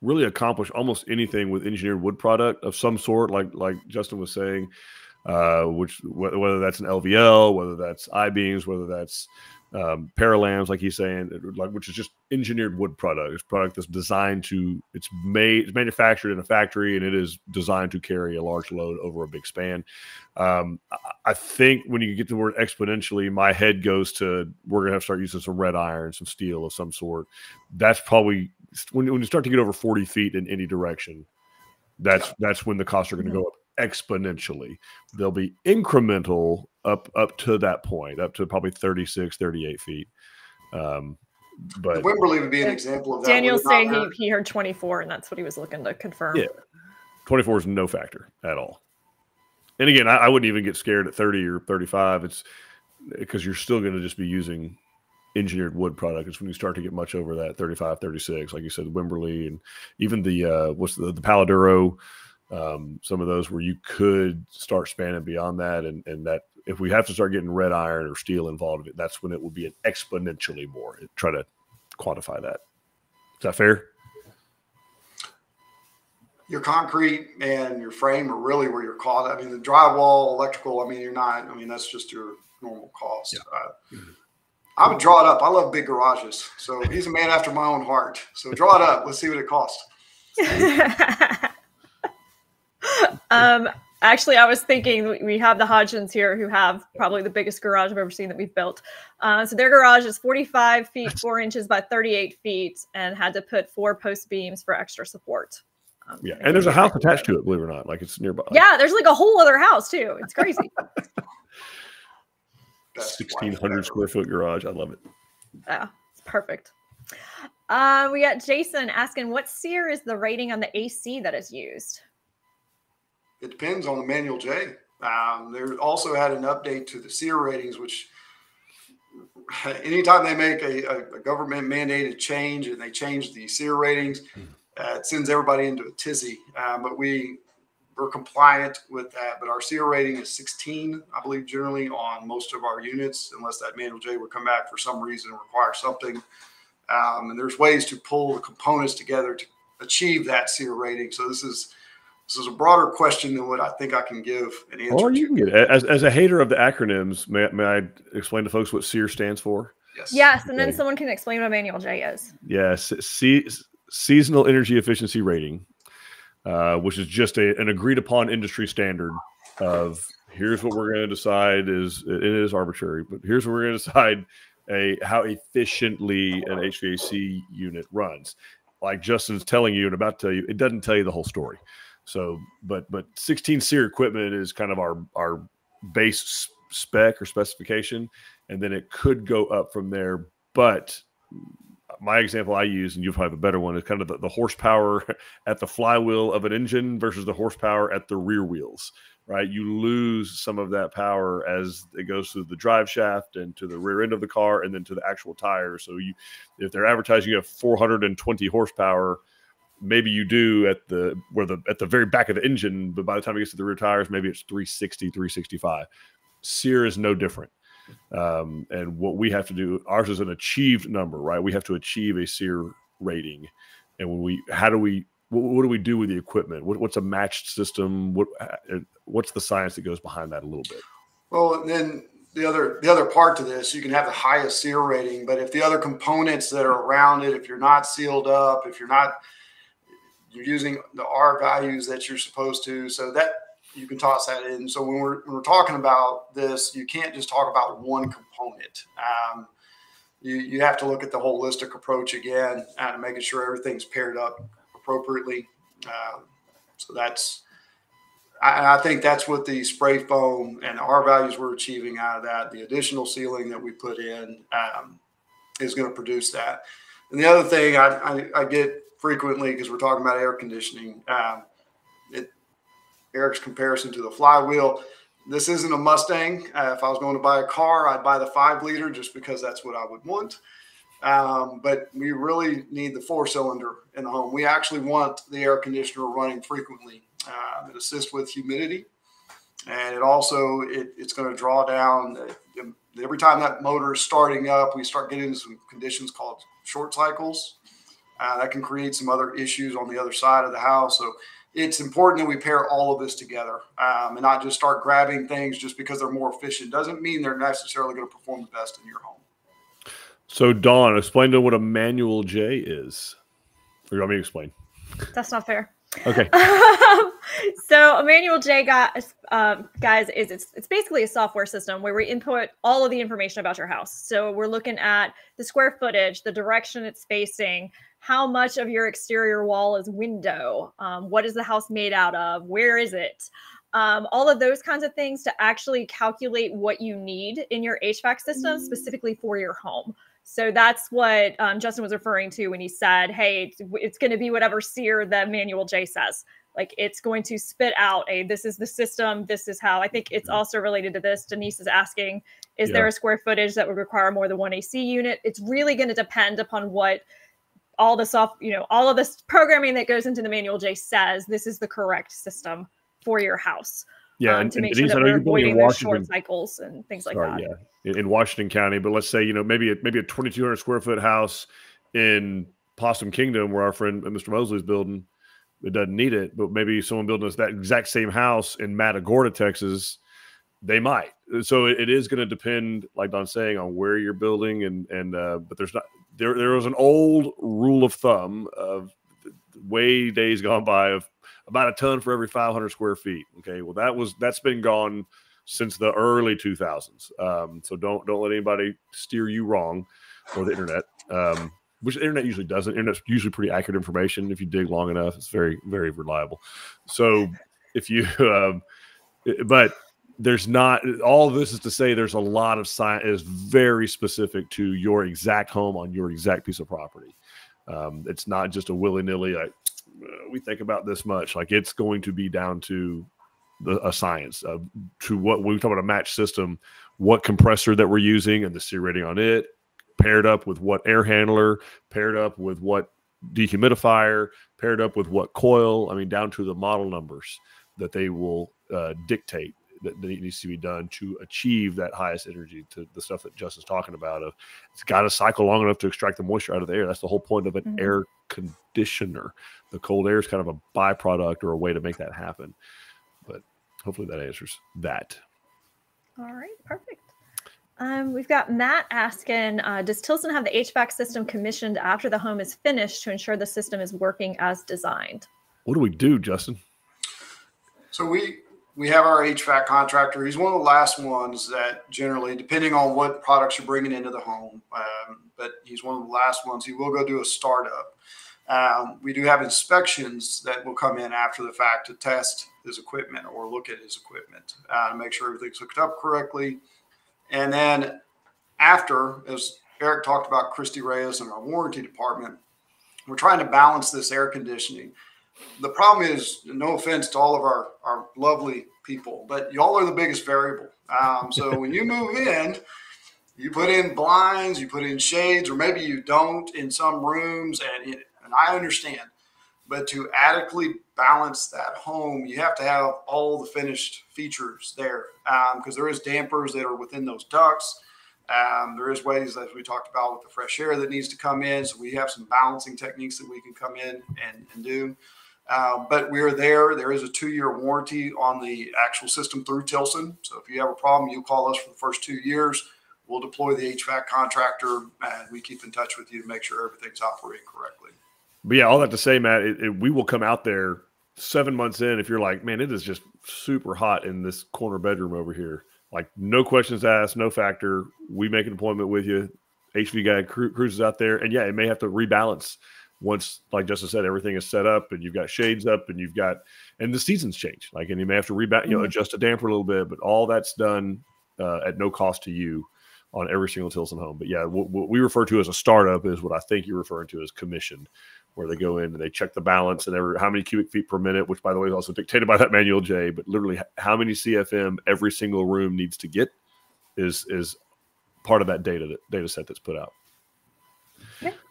really accomplish almost anything with engineered wood product of some sort, like like Justin was saying, uh, which whether that's an LVL, whether that's I beams, whether that's um, Parallams, like he's saying, like which is just engineered wood product. It's product that's designed to it's made it's manufactured in a factory and it is designed to carry a large load over a big span. Um, I think when you get the word exponentially, my head goes to we're gonna have to start using some red iron, some steel of some sort. That's probably when, when you start to get over 40 feet in any direction, that's that's when the costs are going to go up exponentially. They'll be incremental up up to that point, up to probably 36, 38 feet. Um, but Wimberley would be an example of that. Daniel's saying he, he heard 24, and that's what he was looking to confirm. Yeah. 24 is no factor at all. And again, I, I wouldn't even get scared at 30 or 35. It's because you're still going to just be using engineered wood product. It's when you start to get much over that 35, 36, like you said, Wimberley and even the, uh, what's the, the Palo Duro, um, some of those where you could start spanning beyond that. And, and that if we have to start getting red iron or steel involved, in it, that's when it will be an exponentially more. Try to quantify that. Is that fair? Your concrete and your frame are really where you're caught. I mean, the drywall, electrical. I mean, you're not. I mean, that's just your normal cost. Yeah. Uh, mm-hmm. I would draw it up. I love big garages, so he's a man after my own heart. So draw it up. Let's see what it costs. um, actually, I was thinking we have the Hodgsons here who have probably the biggest garage I've ever seen that we've built. Uh, so their garage is 45 feet, four inches by 38 feet, and had to put four post beams for extra support. Um, yeah, and there's a house attached to it, believe it or not. Like it's nearby. Yeah, there's like a whole other house too. It's crazy. 1600 square foot garage. I love it. Yeah, it's perfect. Uh, we got Jason asking, what SEER is the rating on the AC that is used? It depends on the manual J. Um, they also had an update to the SEER ratings, which anytime they make a, a, government mandated change and they change the SEER ratings, hmm. uh, it sends everybody into a tizzy. Uh, but we we're compliant with that. But our SEER rating is 16, I believe, generally on most of our units, unless that manual J would come back for some reason and require something. Um, and there's ways to pull the components together to achieve that SEER rating. So this is this is a broader question than what I think I can give an answer. Or you can get as, as a hater of the acronyms, may, may I explain to folks what SEER stands for? Yes. Yes, and okay. then someone can explain what manual J is. Yes, se- seasonal energy efficiency rating, uh, which is just a, an agreed upon industry standard of here's what we're going to decide is it is arbitrary, but here's what we're going to decide a how efficiently an HVAC unit runs. Like Justin's telling you and about to tell you, it doesn't tell you the whole story. So, but but 16 SEER equipment is kind of our our base spec or specification, and then it could go up from there. But my example I use, and you'll probably have a better one, is kind of the, the horsepower at the flywheel of an engine versus the horsepower at the rear wheels. Right, you lose some of that power as it goes through the drive shaft and to the rear end of the car, and then to the actual tire. So you, if they're advertising you have 420 horsepower, maybe you do at the where the at the very back of the engine, but by the time it gets to the rear tires, maybe it's 360, 365. SEER is no different. Um, and what we have to do, ours is an achieved number, right? We have to achieve a SEER rating. And when we, how do we, what, what do we do with the equipment? What, what's a matched system? What, uh, what's the science that goes behind that a little bit? Well, and then the other the other part to this, you can have the highest SEER rating, but if the other components that are around it, if you're not sealed up, if you're not you're using the R values that you're supposed to, so that you can toss that in. So when we're when we're talking about this, you can't just talk about one component. Um, you you have to look at the holistic approach again and making sure everything's paired up appropriately. Uh, so that's I, I, think that's what the spray foam and R values we're achieving out of that. The additional sealing that we put in um, is going to produce that. And the other thing I, I, I get frequently because we're talking about air conditioning, um, it, Eric's comparison to the flywheel. This isn't a Mustang. Uh, if I was going to buy a car, I'd buy the five liter just because that's what I would want. Um, but we really need the four cylinder in the home. We actually want the air conditioner running frequently um, it assists with humidity, and it also it, it's going to draw down. every time that motor is starting up, we start getting into some conditions called short cycles. Uh, that can create some other issues on the other side of the house. So it's important that we pair all of this together um, and not just start grabbing things just because they're more efficient. Doesn't mean they're necessarily going to perform the best in your home. So, Dawn, explain to what a manual J is. Or you want me to explain? That's not fair. Okay. so a manual J guys, um, guys is it's it's basically a software system where we input all of the information about your house. So we're looking at the square footage, the direction it's facing, how much of your exterior wall is window, um, what is the house made out of, where is it, um, all of those kinds of things to actually calculate what you need in your HVAC system specifically for your home. So that's what um, Justin was referring to when he said, "Hey, it's, it's going to be whatever SEER the manual J says. Like it's going to spit out a this is the system. This is how." I think it's also related to this. Denise is asking, "Is yeah. there a square footage that would require more than one AC unit?" It's really going to depend upon what all the soft, you know, all of this programming that goes into the manual J says this is the correct system for your house. Yeah, um, and, to make Denise, sure that we're avoiding those short cycles and things like Sorry, that. Yeah, in, in, Washington County, but let's say you know maybe a, maybe a 2,200 square foot house in Possum Kingdom, where our friend uh, Mr. Mosley's building, it doesn't need it, but maybe someone building us that exact same house in Matagorda, Texas, they might. So it, is going to depend, like Dawn's saying, on where you're building, and and uh, but there's not there there was an old rule of thumb of way days gone by of about a ton for every 500 square feet. Okay, well that was that's been gone since the early 2000s. Um, so don't don't let anybody steer you wrong or the internet. Um, which the internet usually doesn't. Internet's usually pretty accurate information if you dig long enough. It's very very reliable. So if you, um, but there's not all this is to say there's a lot of science is very specific to your exact home on your exact piece of property. Um, it's not just a willy nilly like we think about this much. Like it's going to be down to the, a science uh, to what we talk about a match system, what compressor that we're using and the SEER rating on it, paired up with what air handler, paired up with what dehumidifier, paired up with what coil. I mean, down to the model numbers that they will uh, dictate that, that needs to be done to achieve that highest energy to the stuff that Justin's talking about of it's got to cycle long enough to extract the moisture out of the air. That's the whole point of an mm-hmm. air conditioner. The cold air is kind of a byproduct or a way to make that happen. But hopefully that answers that. All right, perfect. Um, we've got Matt asking, uh, does Tilson have the HVAC system commissioned after the home is finished to ensure the system is working as designed? What do we do, Justin? So we we have our HVAC contractor. He's one of the last ones that generally, depending on what products you're bringing into the home, um, but he's one of the last ones. He will go do a startup. Um, we do have inspections that will come in after the fact to test his equipment or look at his equipment uh, to make sure everything's hooked up correctly. And then after, as Eric talked about Christy Reyes and our warranty department, we're trying to balance this air conditioning the problem is, no offense to all of our, our lovely people, but y'all are the biggest variable. Um, so when you move in, you put in blinds, you put in shades, or maybe you don't in some rooms, and it, and I understand. But to adequately balance that home, you have to have all the finished features there because um, there is dampers that are within those ducts. Um, there is ways, as we talked about, with the fresh air that needs to come in. So we have some balancing techniques that we can come in and, and do. Uh, but we're there. There is a two-year warranty on the actual system through Tilson. So if you have a problem, you call us for the first two years. We'll deploy the HVAC contractor, and we keep in touch with you to make sure everything's operating correctly. But yeah, all that to say, Matt, it, it, we will come out there seven months in if you're like, man, it is just super hot in this corner bedroom over here. Like, no questions asked, no factor. We make an appointment with you. HV guy cru- cruises out there, and yeah, it may have to rebalance once, like Justin said, everything is set up and you've got shades up and you've got, and the seasons change. Like, and you may have to rebound, you know, mm-hmm. adjust a damper a little bit, but all that's done uh, at no cost to you on every single Tilson home. But yeah, what, what, we refer to as a startup is what I think you're referring to as commissioned, where they go in and they check the balance and every, how many cubic feet per minute, which by the way is also dictated by that manual J, but literally how many CFM every single room needs to get is is part of that data that data set that's put out.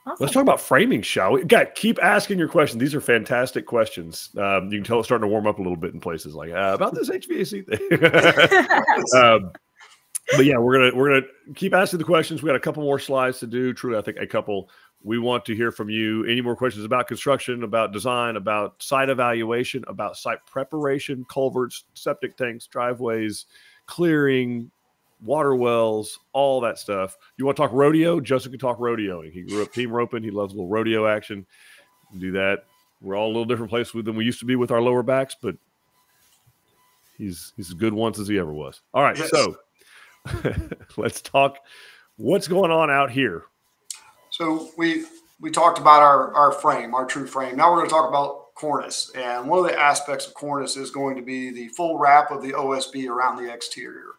Awesome. Let's talk about framing, shall we? God, keep asking your questions. These are fantastic questions. Um, you can tell it's starting to warm up a little bit in places like uh, about this HVAC thing. um, but yeah, we're gonna we're gonna keep asking the questions. We got a couple more slides to do. Truly, I think a couple. We want to hear from you. Any more questions about construction, about design, about site evaluation, about site preparation, culverts, septic tanks, driveways, clearing, water wells, all that stuff. You want to talk rodeo? Justin can talk rodeo. He grew up team roping. He loves a little rodeo action. Do that. We're all a little different place with than we used to be with our lower backs, but he's he's as good once as he ever was. All right, yes. so let's talk what's going on out here. So we we talked about our our frame, our true frame. Now we're going to talk about cornice, and one of the aspects of cornice is going to be the full wrap of the OSB around the exterior.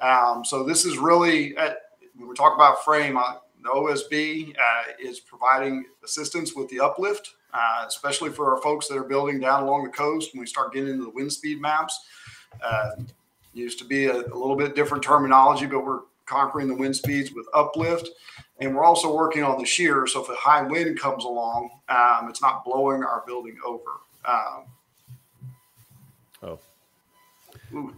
Um, so this is really, at, when we talk about frame, uh, the OSB uh, is providing assistance with the uplift, uh, especially for our folks that are building down along the coast. When we start getting into the wind speed maps, uh, used to be a, a, little bit different terminology, but we're conquering the wind speeds with uplift. And we're also working on the shear. So if a high wind comes along, um, it's not blowing our building over. Um, oh. Ooh,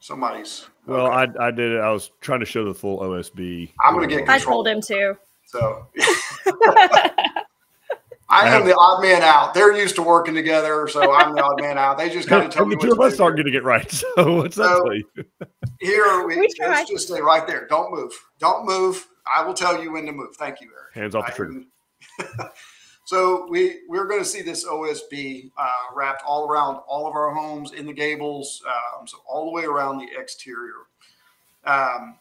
somebody's well, okay. I I did it. I was trying to show the full OSB. I'm going to get. Control. I told him to. So. I am the odd man out. They're used to working together, so I'm the odd man out. They just kind of tell me. The two of us aren't going to get right. So what's that so, Here we, we let's just stay right there. Don't move. Don't move. I will tell you when to move. Thank you, Eric. Hands off the trigger. So we we're going to see this OSB uh, wrapped all around all of our homes in the gables, um, so all the way around the exterior. Um,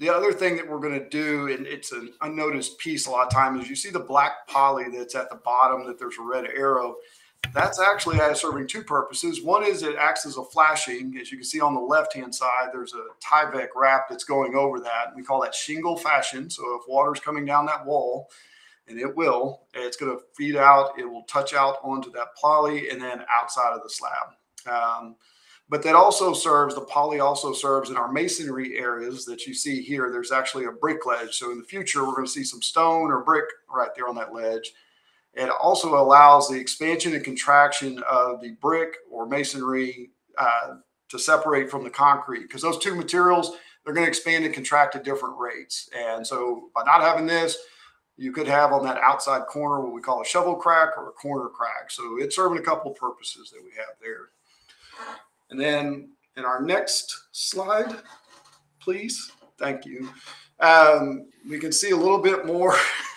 the other thing that we're going to do, and it's an unnoticed piece a lot of times, is you see the black poly that's at the bottom that there's a red arrow. That's actually serving two purposes. One is it acts as a flashing. As you can see on the left-hand side, there's a Tyvek wrap that's going over that. We call that shingle fashion. So if water's coming down that wall, and it will. It's going to feed out. It will touch out onto that poly and then outside of the slab. Um, but that also serves, the poly also serves in our masonry areas that you see here. There's actually a brick ledge. So in the future, we're going to see some stone or brick right there on that ledge. It also allows the expansion and contraction of the brick or masonry uh, to separate from the concrete because those two materials, they're going to expand and contract at different rates. And so by not having this, you could have on that outside corner what we call a shovel crack or a corner crack. So it's serving a couple of purposes that we have there. And then in our next slide, please. Thank you. Um, we can see a little bit more.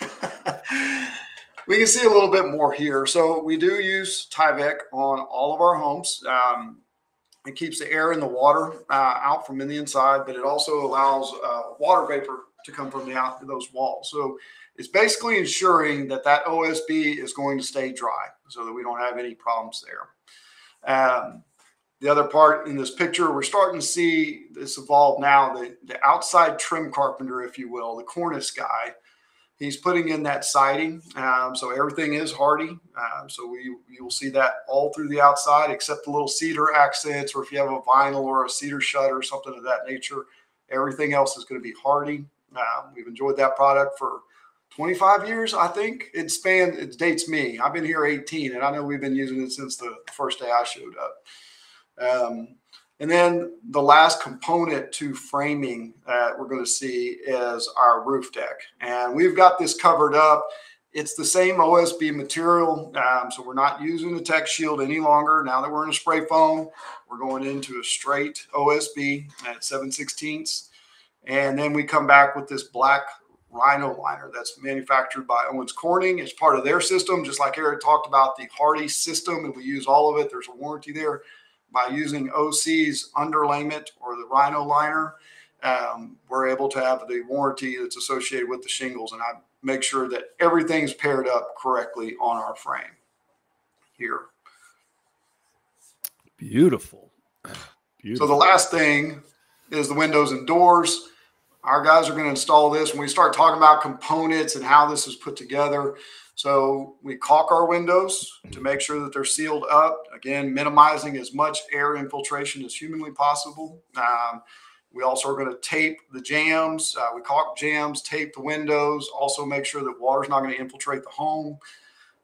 we can see a little bit more here. So we do use Tyvek on all of our homes. Um, it keeps the air and the water uh, out from in the inside, but it also allows uh, water vapor to come from the out those walls. So it's basically ensuring that that OSB is going to stay dry so that we don't have any problems there. Um, the other part in this picture, we're starting to see this evolve now. The, the outside trim carpenter, if you will, the cornice guy, he's putting in that siding. Um, so everything is Hardie. Um, so we you will see that all through the outside, except the little cedar accents, or if you have a vinyl or a cedar shutter or something of that nature, everything else is going to be Hardie. Um, we've enjoyed that product for 25 years, I think. It spanned, it dates me. I've been here 18, and I know we've been using it since the first day I showed up. Um, and then the last component to framing that we're going to see is our roof deck. And we've got this covered up. It's the same OSB material. Um, so we're not using the TechShield any longer. Now that we're in a spray foam, we're going into a straight OSB at 7 16ths. And then we come back with this black Rhino liner that's manufactured by Owens Corning. It's part of their system, just like Eric talked about the Hardie system, and we use all of it. There's a warranty there. By using OC's underlayment or the Rhino liner, um, we're able to have the warranty that's associated with the shingles, and I make sure that everything's paired up correctly on our frame here. Beautiful. Beautiful. So the last thing is the windows and doors our guys are going to install this when we start talking about components and how this is put together. So we caulk our windows to make sure that they're sealed up. Again, minimizing as much air infiltration as humanly possible. Um, we also are going to tape the jambs Uh, we caulk jambs tape the windows, also make sure that water's not going to infiltrate the home.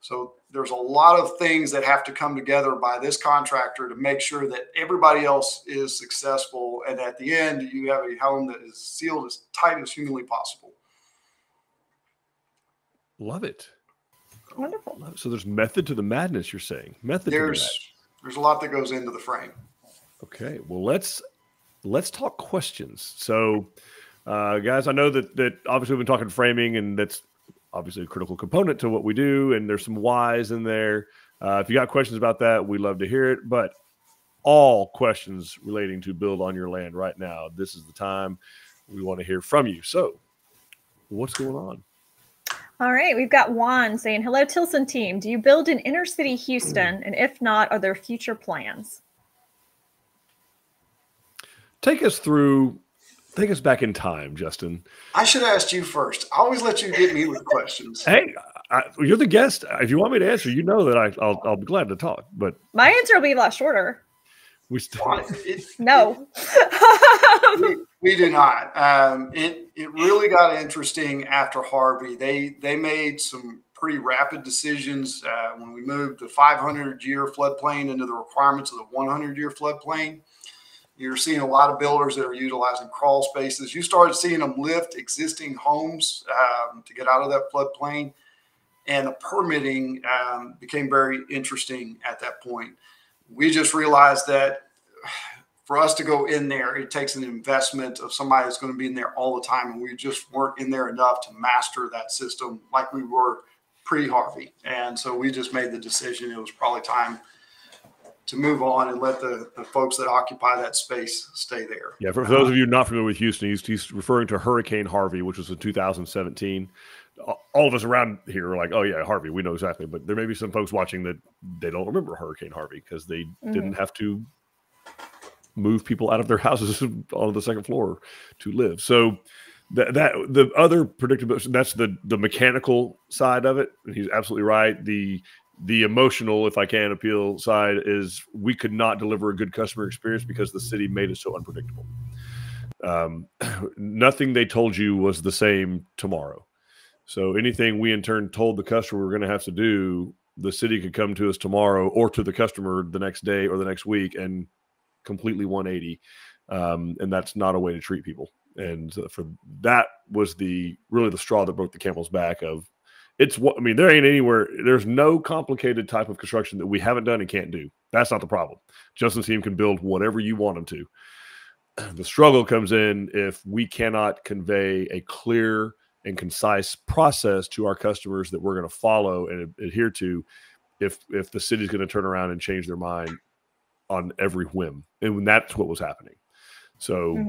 So there's a lot of things that have to come together by this contractor to make sure that everybody else is successful. And at the end, you have a home that is sealed as tight as humanly possible. Love it. Wonderful. Love it. So there's method to the madness. You're saying method. There's the there's a lot that goes into the frame. Okay. Well, let's let's talk questions. So, uh, guys, I know that that obviously we've been talking framing, and that's obviously a critical component to what we do, and there's some whys in there. Uh, if you got questions about that, we'd love to hear it. But all questions relating to build on your land right now, this is the time we want to hear from you. So, what's going on? All right, we've got Juan saying, "Hello, Tilson team. Do you build in inner city Houston? And if not, are there future plans?" Take us through Take us back in time, Justin. I should have asked you first. I always let you get me with questions. Hey, I, you're the guest. If you want me to answer, you know that I, will I'll be glad to talk. But my answer will be a lot shorter. We still it, no. We, we, do not. Um, it it really got interesting after Harvey. They they made some pretty rapid decisions uh, when we moved the 500 year floodplain into the requirements of the 100 year floodplain. You're seeing a lot of builders that are utilizing crawl spaces. You started seeing them lift existing homes um, to get out of that floodplain. And the permitting um, became very interesting at that point. We just realized that for us to go in there, it takes an investment of somebody that's going to be in there all the time. And we just weren't in there enough to master that system like we were pre Harvey. And so we just made the decision it was probably time to move on and let the, the folks that occupy that space stay there. Yeah, for, for those of you not familiar with Houston, he's, he's referring to Hurricane Harvey, which was in 2017. All of us around here are like, oh, yeah, Harvey, we know exactly. But there may be some folks watching that they don't remember Hurricane Harvey because they mm-hmm. didn't have to move people out of their houses on the second floor to live. So, that, that the other predictable that's the the mechanical side of it and he's absolutely right the the emotional, if I can appeal side is we could not deliver a good customer experience because the city made it so unpredictable. Um, nothing they told you was the same tomorrow. So anything we in turn told the customer we are going to have to do, the city could come to us tomorrow or to the customer the next day or the next week and completely 180. Um, and that's not a way to treat people. And for that was the really the straw that broke the camel's back of it's what I mean. There ain't anywhere. There's no complicated type of construction that we haven't done and can't do. That's not the problem. Justin's team can build whatever you want them to. The struggle comes in if we cannot convey a clear and concise process to our customers that we're going to follow and adhere to. If if the city's going to turn around and change their mind on every whim, and that's what was happening. So, mm-hmm.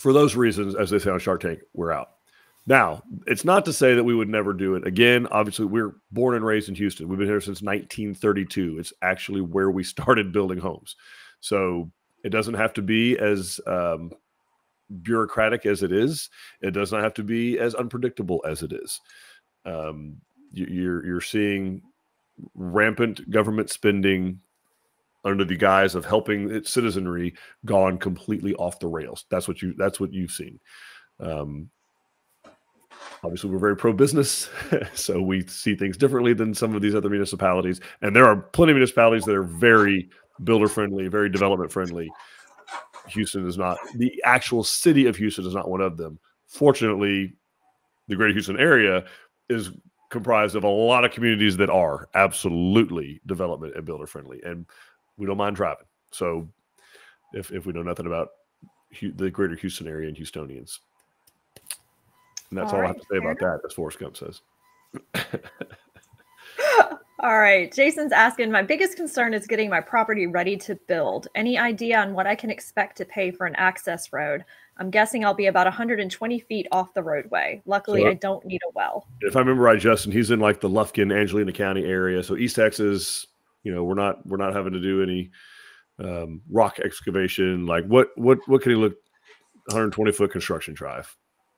for those reasons, as they say on Shark Tank, we're out. Now, it's not to say that we would never do it. Again, obviously, we're born and raised in Houston. We've been here since 1932. It's actually where we started building homes. So it doesn't have to be as um, bureaucratic as it is. It does not have to be as unpredictable as it is. Um, you, you're you're seeing rampant government spending under the guise of helping its citizenry gone completely off the rails. That's what you that's what you've seen. Um, obviously we're very pro business, so we see things differently than some of these other municipalities. And there are plenty of municipalities that are very builder friendly, very development friendly. Houston is not the actual city of Houston is not one of them. Fortunately, the greater Houston area is comprised of a lot of communities that are absolutely development and builder friendly, and we don't mind driving. So, if if we know nothing about the greater Houston area and Houstonians, and that's all, all right, I have to say about that, as Forrest Gump says. all right. Jason's asking My biggest concern is getting my property ready to build. Any idea on what I can expect to pay for an access road? I'm guessing I'll be about 120 feet off the roadway. Luckily, so, I don't need a well. If I remember right, Justin, he's in like the Lufkin, Angelina County area. So East Texas, you know, we're not we're not having to do any um, rock excavation. Like what what what can he look 120 foot construction drive?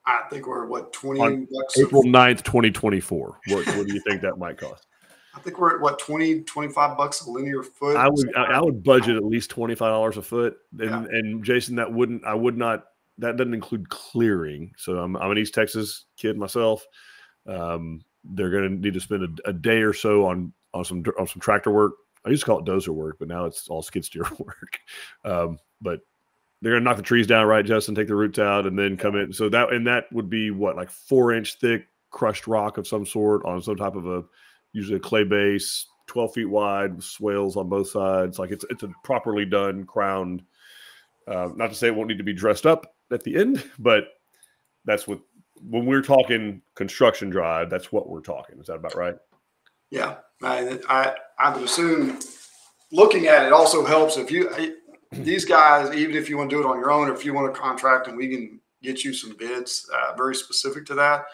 I think we're what 20 On bucks April 9th, 2024. What, what do you think that might cost? I think we're at what 20, 25 bucks a linear foot. I would I, I would budget at least twenty five dollars a foot. And yeah. and Jason, that wouldn't I would not that doesn't include clearing. So I'm I'm an East Texas kid myself. Um, they're going to need to spend a, a, day or so on on some on some tractor work. I used to call it dozer work, but now it's all skid steer work. Um, but they're gonna knock the trees down, right, Justin? Take the roots out, and then come in. So that and that would be what like four inch thick crushed rock of some sort on some type of a usually a clay base, twelve feet wide, with swales on both sides. Like it's it's a properly done crowned. Uh, not to say it won't need to be dressed up at the end, but that's what when we're talking construction drive, that's what we're talking. Is that about right? Yeah, I I, I would assume looking at it also helps if you these guys, even if you want to do it on your own, or if you want to contract, and we can get you some bids uh, very specific to that.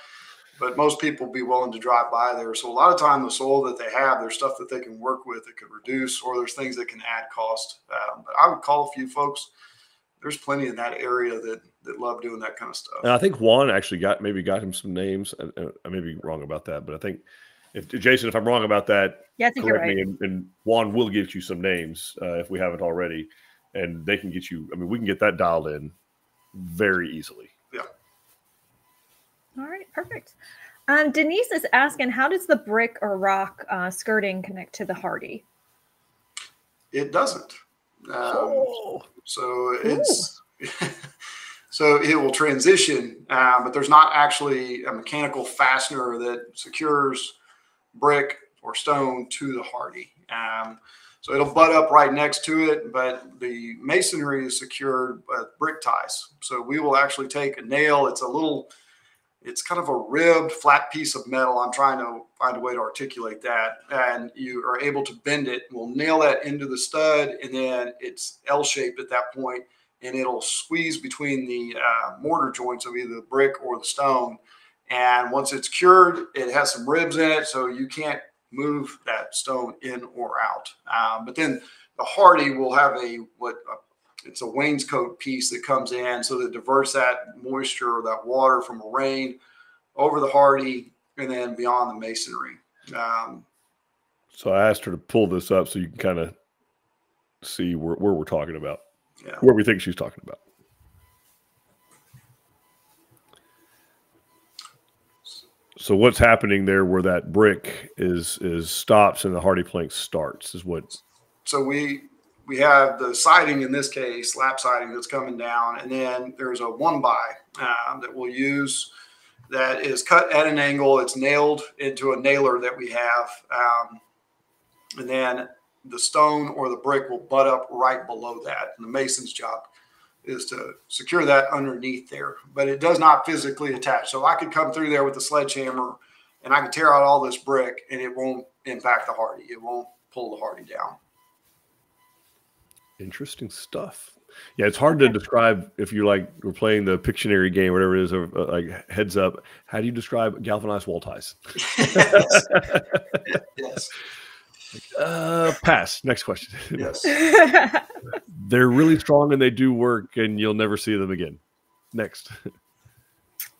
But most people be willing to drive by there. So a lot of time, the soil that they have, there's stuff that they can work with that could reduce, or there's things that can add cost. Um, but I would call a few folks. There's plenty in that area that that love doing that kind of stuff. And I think Juan actually got maybe got him some names. I may be wrong about that, but I think if Jason, if I'm wrong about that, yeah, I think correct right. me. And, and, Juan will get you some names uh, if we haven't already and they can get you. I mean, we can get that dialed in very easily. Yeah. All right, perfect. Um, Denise is asking, how does the brick or rock uh, skirting connect to the Hardie? It doesn't. Um, oh. So it's so it will transition, uh, but there's not actually a mechanical fastener that secures brick or stone to the Hardie. Um, so it'll butt up right next to it, but the masonry is secured with brick ties. So we will actually take a nail. It's a little, it's kind of a ribbed flat piece of metal. I'm trying to find a way to articulate that. And you are able to bend it. We'll nail that into the stud and then it's L-shaped at that point and it'll squeeze between the uh, mortar joints of either the brick or the stone. And once it's cured, it has some ribs in it, so you can't move that stone in or out. Um, but then the Hardie will have a what uh, it's a wainscot piece that comes in so that diverts that moisture or that water from rain over the Hardie and then beyond the masonry. Um, so I asked her to pull this up so you can kind of see where, where we're talking about, yeah. where we think she's talking about. So what's happening there where that brick is is stops and the Hardie plank starts is what so we we have the siding in this case, lap siding that's coming down, and then there's a one by um, that we'll use that is cut at an angle. It's nailed into a nailer that we have, um, and then the stone or the brick will butt up right below that. And the mason's job is to secure that underneath there, but it does not physically attach. So I could come through there with a sledgehammer and I could tear out all this brick and it won't impact the Hardie. It won't pull the Hardie down. Interesting stuff. Yeah, it's hard to describe if you like we're playing the Pictionary game, whatever it is, or uh, like heads up. How do you describe galvanized wall ties? yes. yes. Uh, pass. Next question. Yes. They're really strong and they do work, and you'll never see them again. Next.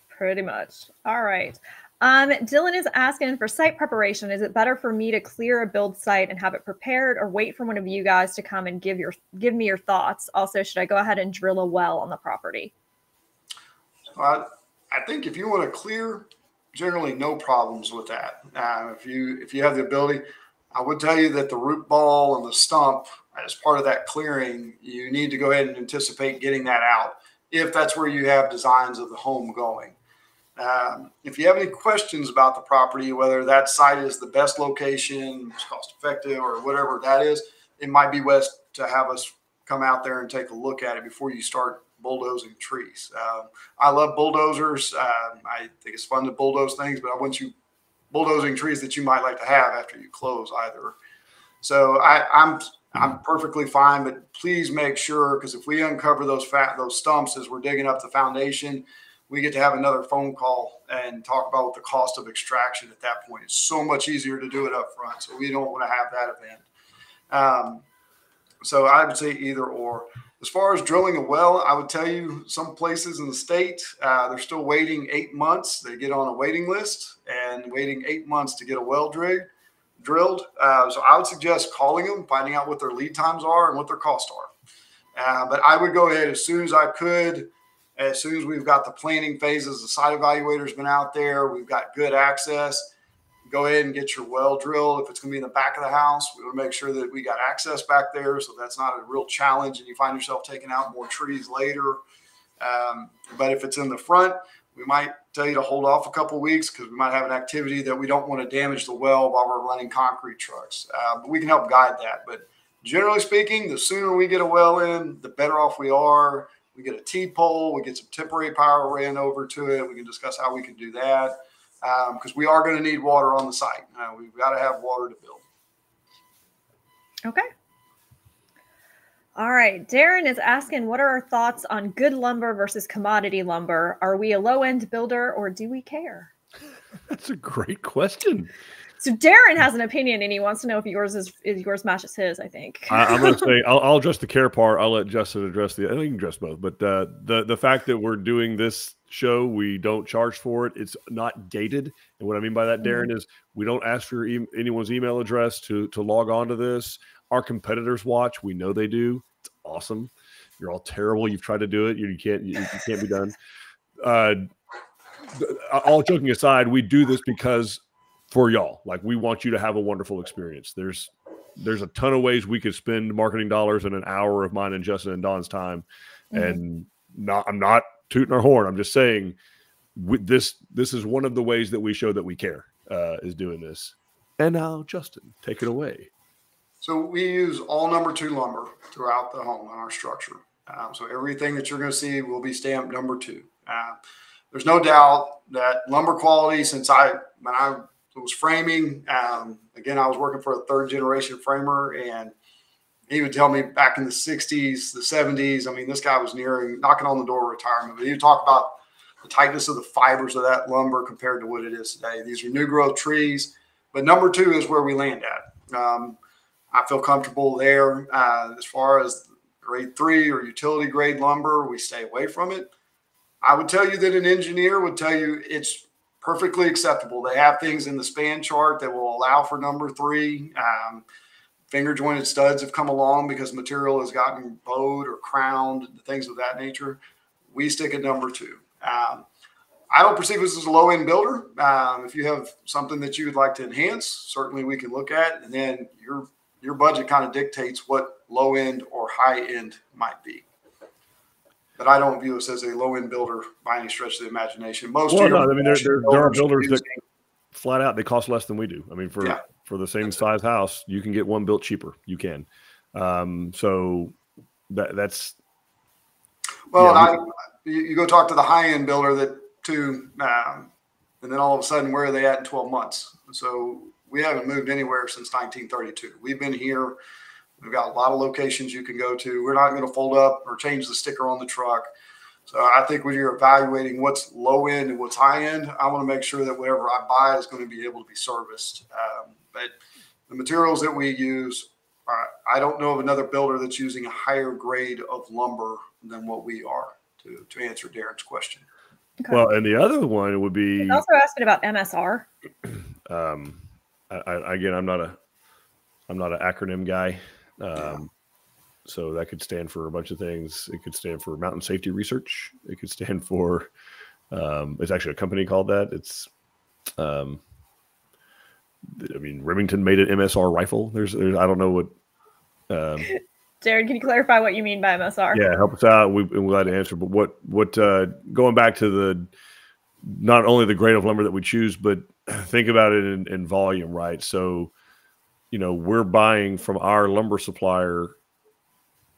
Pretty much. All right. Um, Dylan is asking for site preparation. Is it better for me to clear a build site and have it prepared, or wait for one of you guys to come and give your give me your thoughts? Also, should I go ahead and drill a well on the property? Uh, I think if you want to clear generally no problems with that. Uh, if you if you have the ability, I would tell you that the root ball and the stump, as part of that clearing, you need to go ahead and anticipate getting that out if that's where you have designs of the home going. Um, if you have any questions about the property, whether that site is the best location, cost effective, or whatever that is, it might be best to have us come out there and take a look at it before you start bulldozing trees. Um, I love bulldozers. Um, I think it's fun to bulldoze things, but I want you bulldozing trees that you might like to have after you close either. So I, I'm I'm perfectly fine, but please make sure because if we uncover those fat those stumps as we're digging up the foundation, we get to have another phone call and talk about what the cost of extraction at that point. It's so much easier to do it up front, so we don't want to have that event. Um, so I would say either or. As far as drilling a well, I would tell you some places in the state uh, they're still waiting eight months. They get on a waiting list and waiting eight months to get a well drilled. Drilled. Uh, so I would suggest calling them, finding out what their lead times are and what their costs are. Uh, but I would go ahead as soon as I could as soon as we've got the planning phases, the site evaluator's been out there, we've got good access. Go ahead and get your well drilled. If it's going to be in the back of the house, we want to make sure that we got access back there, so that's not a real challenge, and you find yourself taking out more trees later. Um, but if it's in the front, we might tell you to hold off a couple weeks because we might have an activity that we don't want to damage the well while we're running concrete trucks. Uh, but we can help guide that. But generally speaking, the sooner we get a well in, the better off we are we get a T pole, we get some temporary power ran over to it. We can discuss how we can do that because um, we are going to need water on the site. Uh, we've got to have water to build. Okay. All right. Darren is asking, what are our thoughts on good lumber versus commodity lumber? Are we a low end builder or do we care? That's a great question. So Darren has an opinion, and he wants to know if yours is, is yours matches his. I think. I, am going to say I'll, I'll, address the care part. I'll let Justin address the. I think you can address both, but uh, the the fact that we're doing this show, we don't charge for it. It's not gated, and what I mean by that, Darren, mm-hmm. is we don't ask for e- anyone's email address to to log on to this. Our competitors watch. We know they do. It's awesome. You're all terrible. You've tried to do it. You, you can't. You, you can't be done. Uh, all joking aside, we do this because for y'all. Like we want you to have a wonderful experience. There's there's a ton of ways we could spend marketing dollars in an hour of mine and Justin and Dawn's time. Mm-hmm. And not I'm not tooting our horn. I'm just saying this this is one of the ways that we show that we care uh, is doing this. And now Justin, take it away. So we use all number two lumber throughout the home in our structure. Um, so everything that you're going to see will be stamped number two. Uh, there's no doubt that lumber quality, since I when I it was framing. Um, again, I was working for a third generation framer, and he would tell me back in the 60s, the 70s. I mean, this guy was nearing knocking on the door of retirement, but he would talk about the tightness of the fibers of that lumber compared to what it is today. These are new growth trees, but number two is where we land at. Um, I feel comfortable there. Uh, as far as grade three or utility grade lumber, we stay away from it. I would tell you that an engineer would tell you it's perfectly acceptable. They have things in the span chart that will allow for number three. Um, finger jointed studs have come along because material has gotten bowed or crowned, things of that nature. We stick at number two. Um, I don't perceive this as a low end builder. Um, if you have something that you would like to enhance, certainly we can look at. And then your your budget kind of dictates what low end or high end might be but I don't view us as a low end builder by any stretch of the imagination. Most well, no, I mean there, there, there are builders that flat out they cost less than we do. I mean for yeah. for the same size house, you can get one built cheaper. You can. Um, so that that's well, yeah, I, you, you, go talk to the high end builder that too, um, and then all of a sudden, where are they at in 12 months? So we haven't moved anywhere since 1932. We've been here We've got a lot of locations you can go to. We're not going to fold up or change the sticker on the truck. So I think when you're evaluating what's low end and what's high end, I want to make sure that whatever I buy is going to be able to be serviced. Um, but the materials that we use, I don't know of another builder that's using a higher grade of lumber than what we are to, to answer Darren's question. Okay. Well, and the other one would be He's also asking about MSR. Um, I, I, again, I'm not a, I'm not an acronym guy. Um, yeah. So that could stand for a bunch of things. It could stand for mountain safety research. It could stand for, um, it's actually a company called that. It's Um, I mean, Remington made an MSR rifle. There's, there's I don't know what. Um, Jared, can you clarify what you mean by MSR? Yeah, help us out. We, we're glad to answer. But what what uh, going back to the not only the grade of lumber that we choose, but think about it in, in volume, right? So, you know, we're buying from our lumber supplier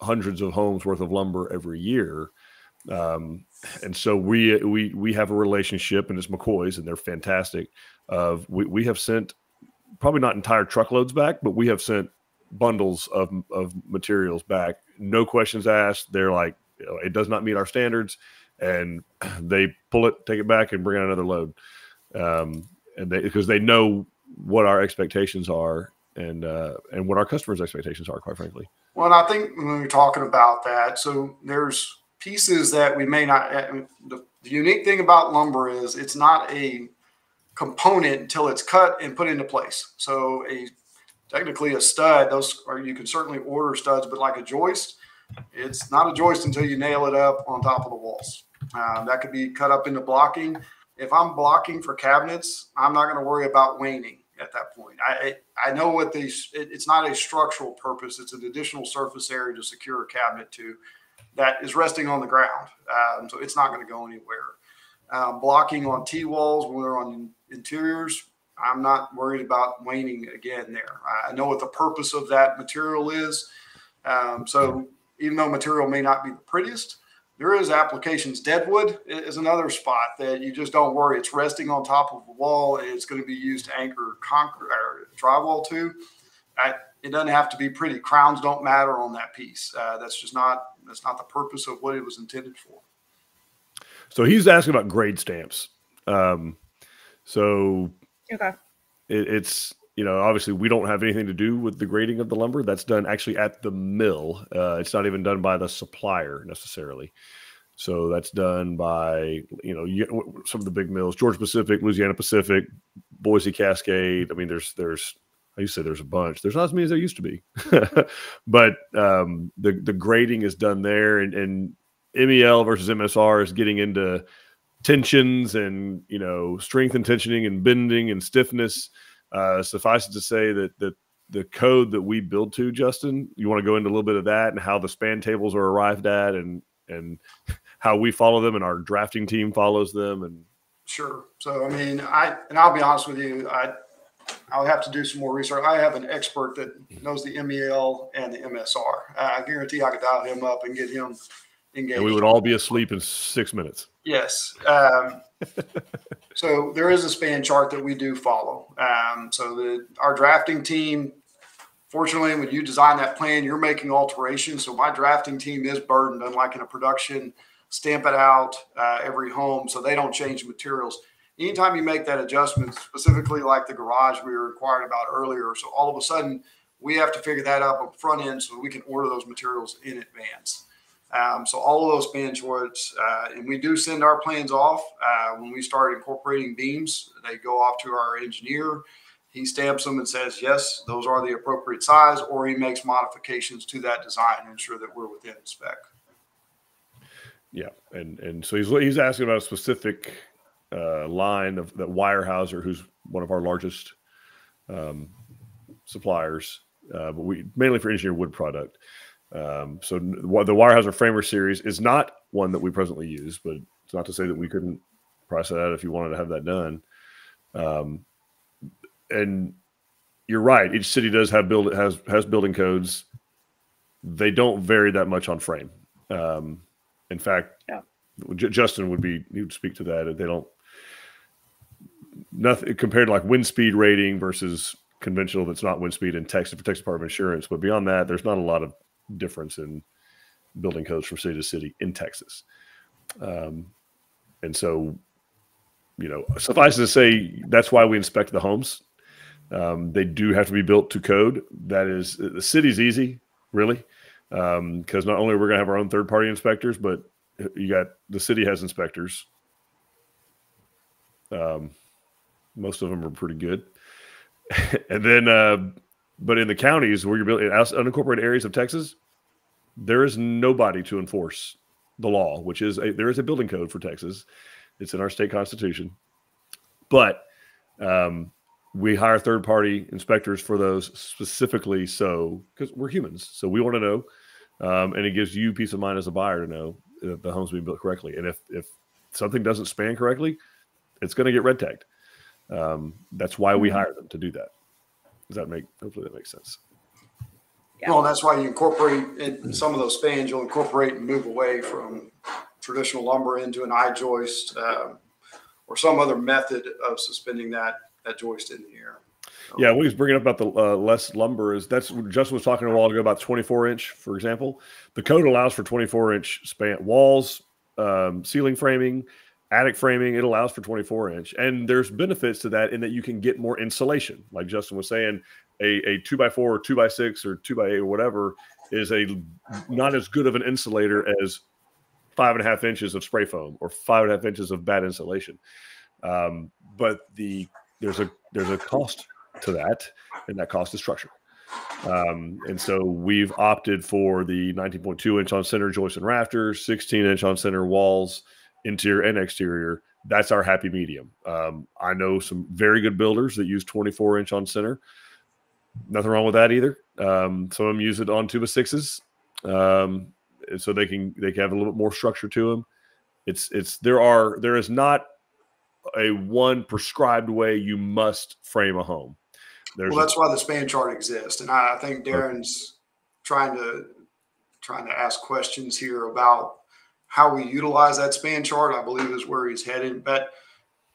hundreds of homes worth of lumber every year. Um, and so we we we have a relationship, and it's McCoy's, and they're fantastic. Of we we have sent probably not entire truckloads back, but we have sent bundles of of materials back, no questions asked. They're like, you know, it does not meet our standards, and they pull it, take it back, and bring out another load. Um, and they because they know what our expectations are and uh, and what our customers' expectations are, quite frankly. Well, I think when we're talking about that, so there's pieces that we may not. The, the unique thing about lumber is it's not a component until it's cut and put into place. So a technically a stud, those are you can certainly order studs, but like a joist, it's not a joist until you nail it up on top of the walls. Um, that could be cut up into blocking. If I'm blocking for cabinets, I'm not going to worry about waning at that point. I I know what these. It, it's not a structural purpose. It's an additional surface area to secure a cabinet to that is resting on the ground. Um, so it's not going to go anywhere. Um, blocking on T walls when they're on interiors, I'm not worried about waning again there. I know what the purpose of that material is. Um, so even though material may not be the prettiest, there is applications. Deadwood is another spot that you just don't worry. It's resting on top of a wall. It's going to be used to anchor concrete or drywall to. I, it doesn't have to be pretty. Crowns don't matter on that piece. Uh, that's just not that's not the purpose of what it was intended for. So he's asking about grade stamps. Um, so okay, it, it's you know obviously we don't have anything to do with the grading of the lumber. That's done actually at the mill. Uh, it's not even done by the supplier necessarily. So that's done by you know some of the big mills, Georgia Pacific, Louisiana Pacific, Boise Cascade. I mean, there's there's I used to say there's a bunch. There's not as many as there used to be, but um, the the grading is done there, and, and MEL versus MSR is getting into tensions and you know strength and tensioning and bending and stiffness. Uh, suffice it to say that that the code that we build to, Justin, you want to go into a little bit of that and how the span tables are arrived at, and and how we follow them, and our drafting team follows them, and sure. So I mean, I and I'll be honest with you, I I'll have to do some more research. I have an expert that knows the MEL and the MSR. I guarantee I could dial him up and get him engaged. And we would all be asleep in six minutes. Yes. Um, so there is a span chart that we do follow. Um, so the our drafting team, fortunately, when you design that plan, you're making alterations. So my drafting team is burdened, unlike in a production, stamp it out uh, every home, so they don't change materials anytime you make that adjustment, specifically like the garage we were inquiring about earlier, so all of a sudden we have to figure that out up front end so we can order those materials in advance. Um, so all of those span charts, uh, and we do send our plans off uh, when we start incorporating beams. They go off to our engineer. He stamps them and says, yes, those are the appropriate size, or he makes modifications to that design to ensure that we're within spec. Yeah, and and so he's he's asking about a specific uh, line of that Weyerhaeuser, who's one of our largest um, suppliers, uh, but we mainly for engineered wood product. Um, so the Weyerhaeuser Framer series is not one that we presently use, but it's not to say that we couldn't price that out if you wanted to have that done. Um, and you're right; each city does have build has has building codes. They don't vary that much on frame. Um, in fact, yeah. J- Justin would be he would speak to that. They don't nothing compared to like wind speed rating versus conventional that's not wind speed in Texas for Texas Department of Insurance. But beyond that, there's not a lot of difference in building codes from city to city in Texas. Um, and so, you know, suffice to say, that's why we inspect the homes. Um, they do have to be built to code. That is, the city's easy, really, because um, not only we're going to have our own third party inspectors, but you got the city has inspectors. Um, most of them are pretty good. and then, uh, but in the counties where you're building unincorporated areas of Texas, there is nobody to enforce the law, which is a, there is a building code for Texas. It's in our state constitution. But Um, we hire third party inspectors for those specifically so because we're humans so we want to know um, and it gives you peace of mind as a buyer to know that the home's being built correctly and if if something doesn't span correctly it's going to get red tagged um, that's why we mm-hmm. hire them to do that does that make hopefully that makes sense yeah. well that's why you incorporate in some of those spans you'll incorporate and move away from traditional lumber into an I joist uh, or some other method of suspending that that joist in the air. So, yeah, we was bringing up about the uh, less lumber is that's what Justin was talking a while ago about 24 inch, for example. The code allows for 24 inch span walls, um, ceiling framing, attic framing. It allows for 24 inch, and there's benefits to that in that you can get more insulation. Like Justin was saying, a, a two by four or two by six or two by eight or whatever is a not as good of an insulator as five and a half inches of spray foam or five and a half inches of batt insulation. Um, but the there's a there's a cost to that, and that cost is structure. Um, and so we've opted for the 19.2 inch on center joist and rafters, 16 inch on center walls, interior and exterior. That's our happy medium. Um, I know some very good builders that use 24 inch on center. Nothing wrong with that either. Um, some of them use it on two by sixes, um, so they can they can have a little bit more structure to them. It's it's there are there is not a one prescribed way you must frame a home. There's well, that's a, why the span chart exists, and I, I think Darren's trying to trying to ask questions here about how we utilize that span chart. I believe is where he's headed, but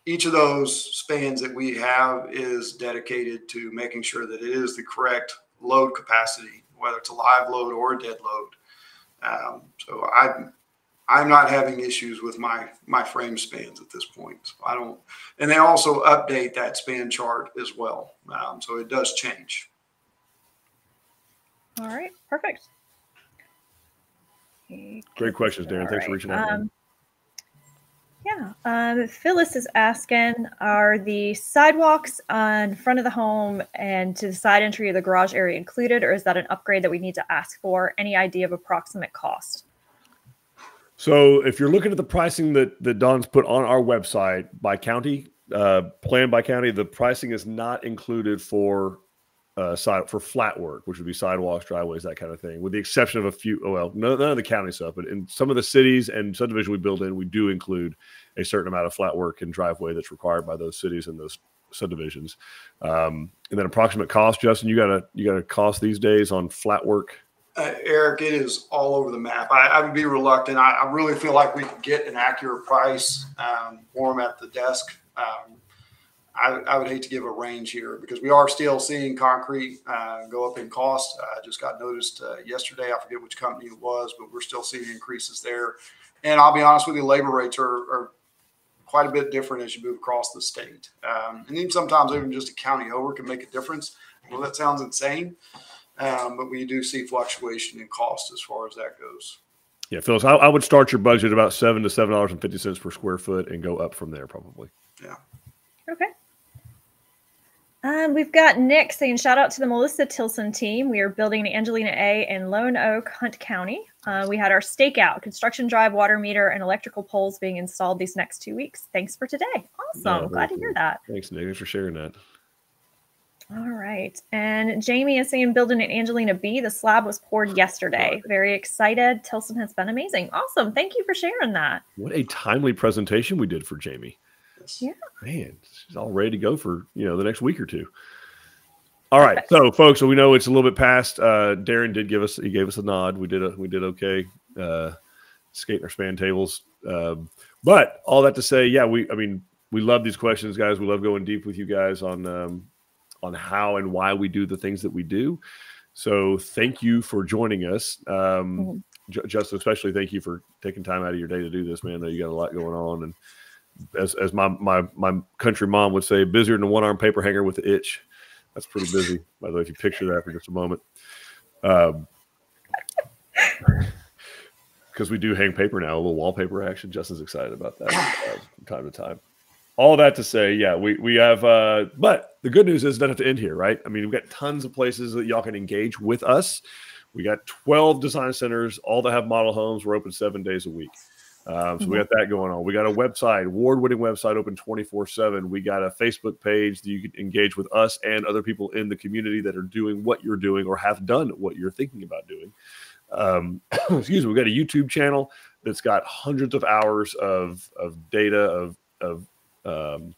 each of those spans that we have is dedicated to making sure that it is the correct load capacity, whether it's a live load or a dead load. Um, so I I'm not having issues with my my frame spans at this point. So I don't, and they also update that span chart as well, um, so it does change. All right, perfect. Great questions, Darren. All Thanks right. for reaching out. Um, yeah, um, Phyllis is asking: Are the sidewalks on front of the home and to the side entry of the garage area included, or is that an upgrade that we need to ask for? Any idea of approximate cost? So if you're looking at the pricing that that Dawn's put on our website by county, uh, plan by county, the pricing is not included for uh, side for flat work, which would be sidewalks, driveways, that kind of thing, with the exception of a few. Oh, well, none, none of the county stuff, but in some of the cities and subdivision we build in, we do include a certain amount of flat work and driveway that's required by those cities and those subdivisions. Um, and then approximate cost, Justin, you got a you got a cost these days on flat work uh, Eric, it is all over the map. I, I would be reluctant. I, I, really feel like we could get an accurate price um, for them at the desk. Um, I, I, would hate to give a range here because we are still seeing concrete uh, go up in cost. I just got noticed uh, yesterday. I forget which company it was, but we're still seeing increases there. And I'll be honest with you, labor rates are, are quite a bit different as you move across the state. Um, and even sometimes even just a county over can make a difference. Well, that sounds insane. Um, but we do see fluctuation in cost as far as that goes. Yeah, Phyllis, I, I would start your budget about seven to seven dollars and fifty cents per square foot and go up from there probably. Yeah. Um, we've got Nick saying shout out to the Melissa Tilson team. We are building Angelina A in Lone Oak, Hunt County. Uh, we had our stakeout, construction drive, water meter, and electrical poles being installed these next two weeks. Thanks for today. Awesome. Glad to hear that. Thanks, Nick. Thanks for sharing that. All right. And Jamie is saying building an Angelina B. The slab was poured yesterday. Very excited. Tilson has been amazing. Awesome. Thank you for sharing that. What a timely presentation we did for Jamie. Yeah. Man, she's all ready to go for, you know, the next week or two. All right. So folks, so we know it's a little bit past. Uh Darren did give us he gave us a nod. We did a we did okay. Uh skating our span tables. Um, but all that to say, yeah, we I mean, we love these questions, guys. We love going deep with you guys on um on how and why we do the things that we do. So thank you for joining us. Um, mm-hmm. Justin, especially thank you for taking time out of your day to do this, man. I know you got a lot going on. And as, as my, my, my country mom would say, busier than a one arm paper hanger with the itch. That's pretty busy, by the way, if you picture that for just a moment. Um, because we do hang paper now, a little wallpaper action. Justin's excited about that uh, from time to time all that to say, yeah, we we have. Uh, but the good news is, doesn't have to end here, right? I mean, we've got tons of places that y'all can engage with us. We got 12 design centers, all that have model homes. We're open seven days a week. Um, so we got that going on. We got a website, award-winning website, open 24/7. We got a Facebook page that you can engage with us and other people in the community that are doing what you're doing or have done what you're thinking about doing. Um, excuse me. We got a YouTube channel that's got hundreds of hours of of data of of um,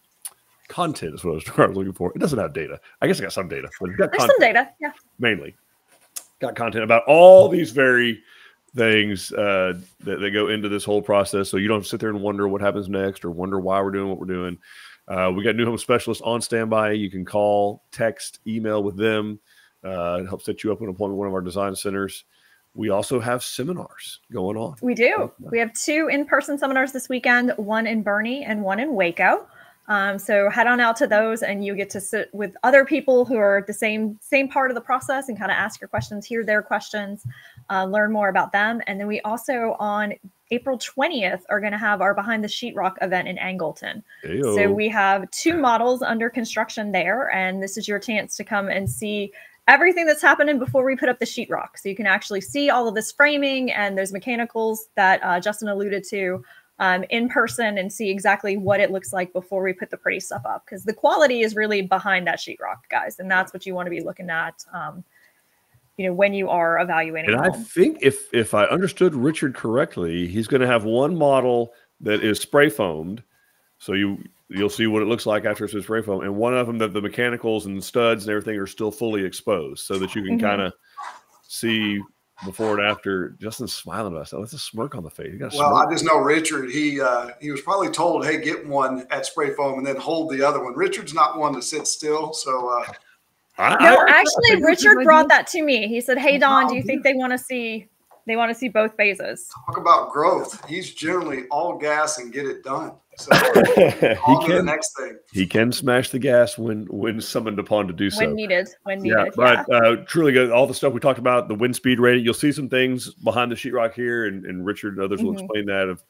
content is what I was looking for. It doesn't have data. I guess I got some data, but it's got There's some data. Yeah. Mainly got content about all these very things uh, that, that go into this whole process. So you don't sit there and wonder what happens next or wonder why we're doing what we're doing. Uh, we got new home specialists on standby. You can call, text, email with them. Uh, help set you up an appointment with one of our design centers. We also have seminars going on. We do. We have two in person seminars this weekend one in Boerne and one in Waco. Um, so head on out to those, and you get to sit with other people who are the same same part of the process and kind of ask your questions, hear their questions, uh, learn more about them. And then we also on April 20th are going to have our Behind the Sheetrock event in Angleton. Ayo. So we have two models under construction there, and this is your chance to come and see everything that's happening before we put up the sheetrock. So you can actually see all of this framing and those mechanicals that uh, Justin alluded to um, in person and see exactly what it looks like before we put the pretty stuff up because the quality is really behind that sheetrock, guys, and that's what you want to be looking at. Um, you know when you are evaluating. And I think if if I understood Richard correctly, he's going to have one model that is spray foamed, so you you'll see what it looks like after it's spray foam, and one of them that the mechanicals and studs and everything are still fully exposed, so that you can mm-hmm. kind of see before and after. Justin's smiling about that. That's a smirk on the face. well, smirk. I just know Richard. He uh, he was probably told, "Hey, get one at spray foam and then hold the other one." Richard's not one to sit still, so. Uh, I, no, I, actually, I Richard brought that to me. He said, "Hey, Dawn, do you think they want to see they want to see both phases?" Talk about growth. He's generally all gas and get it done. So he can next thing. He can smash the gas when when summoned upon to do so. When needed. When needed. Yeah, but yeah. Uh, truly good. All the stuff we talked about, the wind speed rating. You'll see some things behind the sheetrock here, and, and Richard and others mm-hmm. will explain that of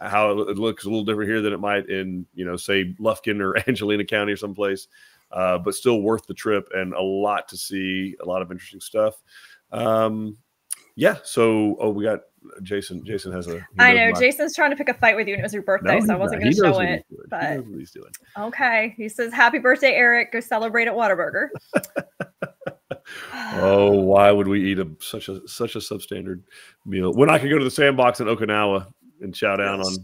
how it looks a little different here than it might in you know say Lufkin or Angelina County or someplace. Uh, but still worth the trip and a lot to see, a lot of interesting stuff. Um, yeah. So, oh, we got Jason. Jason has a. I know my... Jason's trying to pick a fight with you, and it was your birthday, no, so I wasn't going to show it. But he he's doing. Okay, he says, "Happy birthday, Eric! Go celebrate at Whataburger." oh, why would we eat a such a such a substandard meal when I could go to the sandbox in Okinawa and chow down on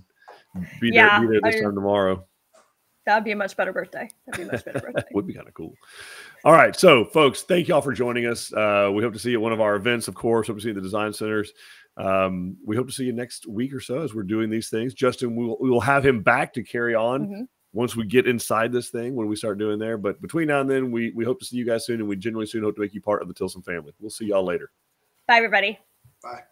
be yeah, there, be there this I, time tomorrow? That'd be a much better birthday. That'd be a much better birthday. Would be kind of cool. All right. So, folks, thank y'all for joining us. Uh, we hope to see you at one of our events, of course. Hope to see you at the design centers. Um, we hope to see you next week or so as we're doing these things. Justin, we will, we will have him back to carry on mm-hmm. once we get inside this thing when we start doing there. But between now and then, we, we hope to see you guys soon, and we genuinely soon hope to make you part of the Tilson family. We'll see y'all later. Bye, everybody. Bye.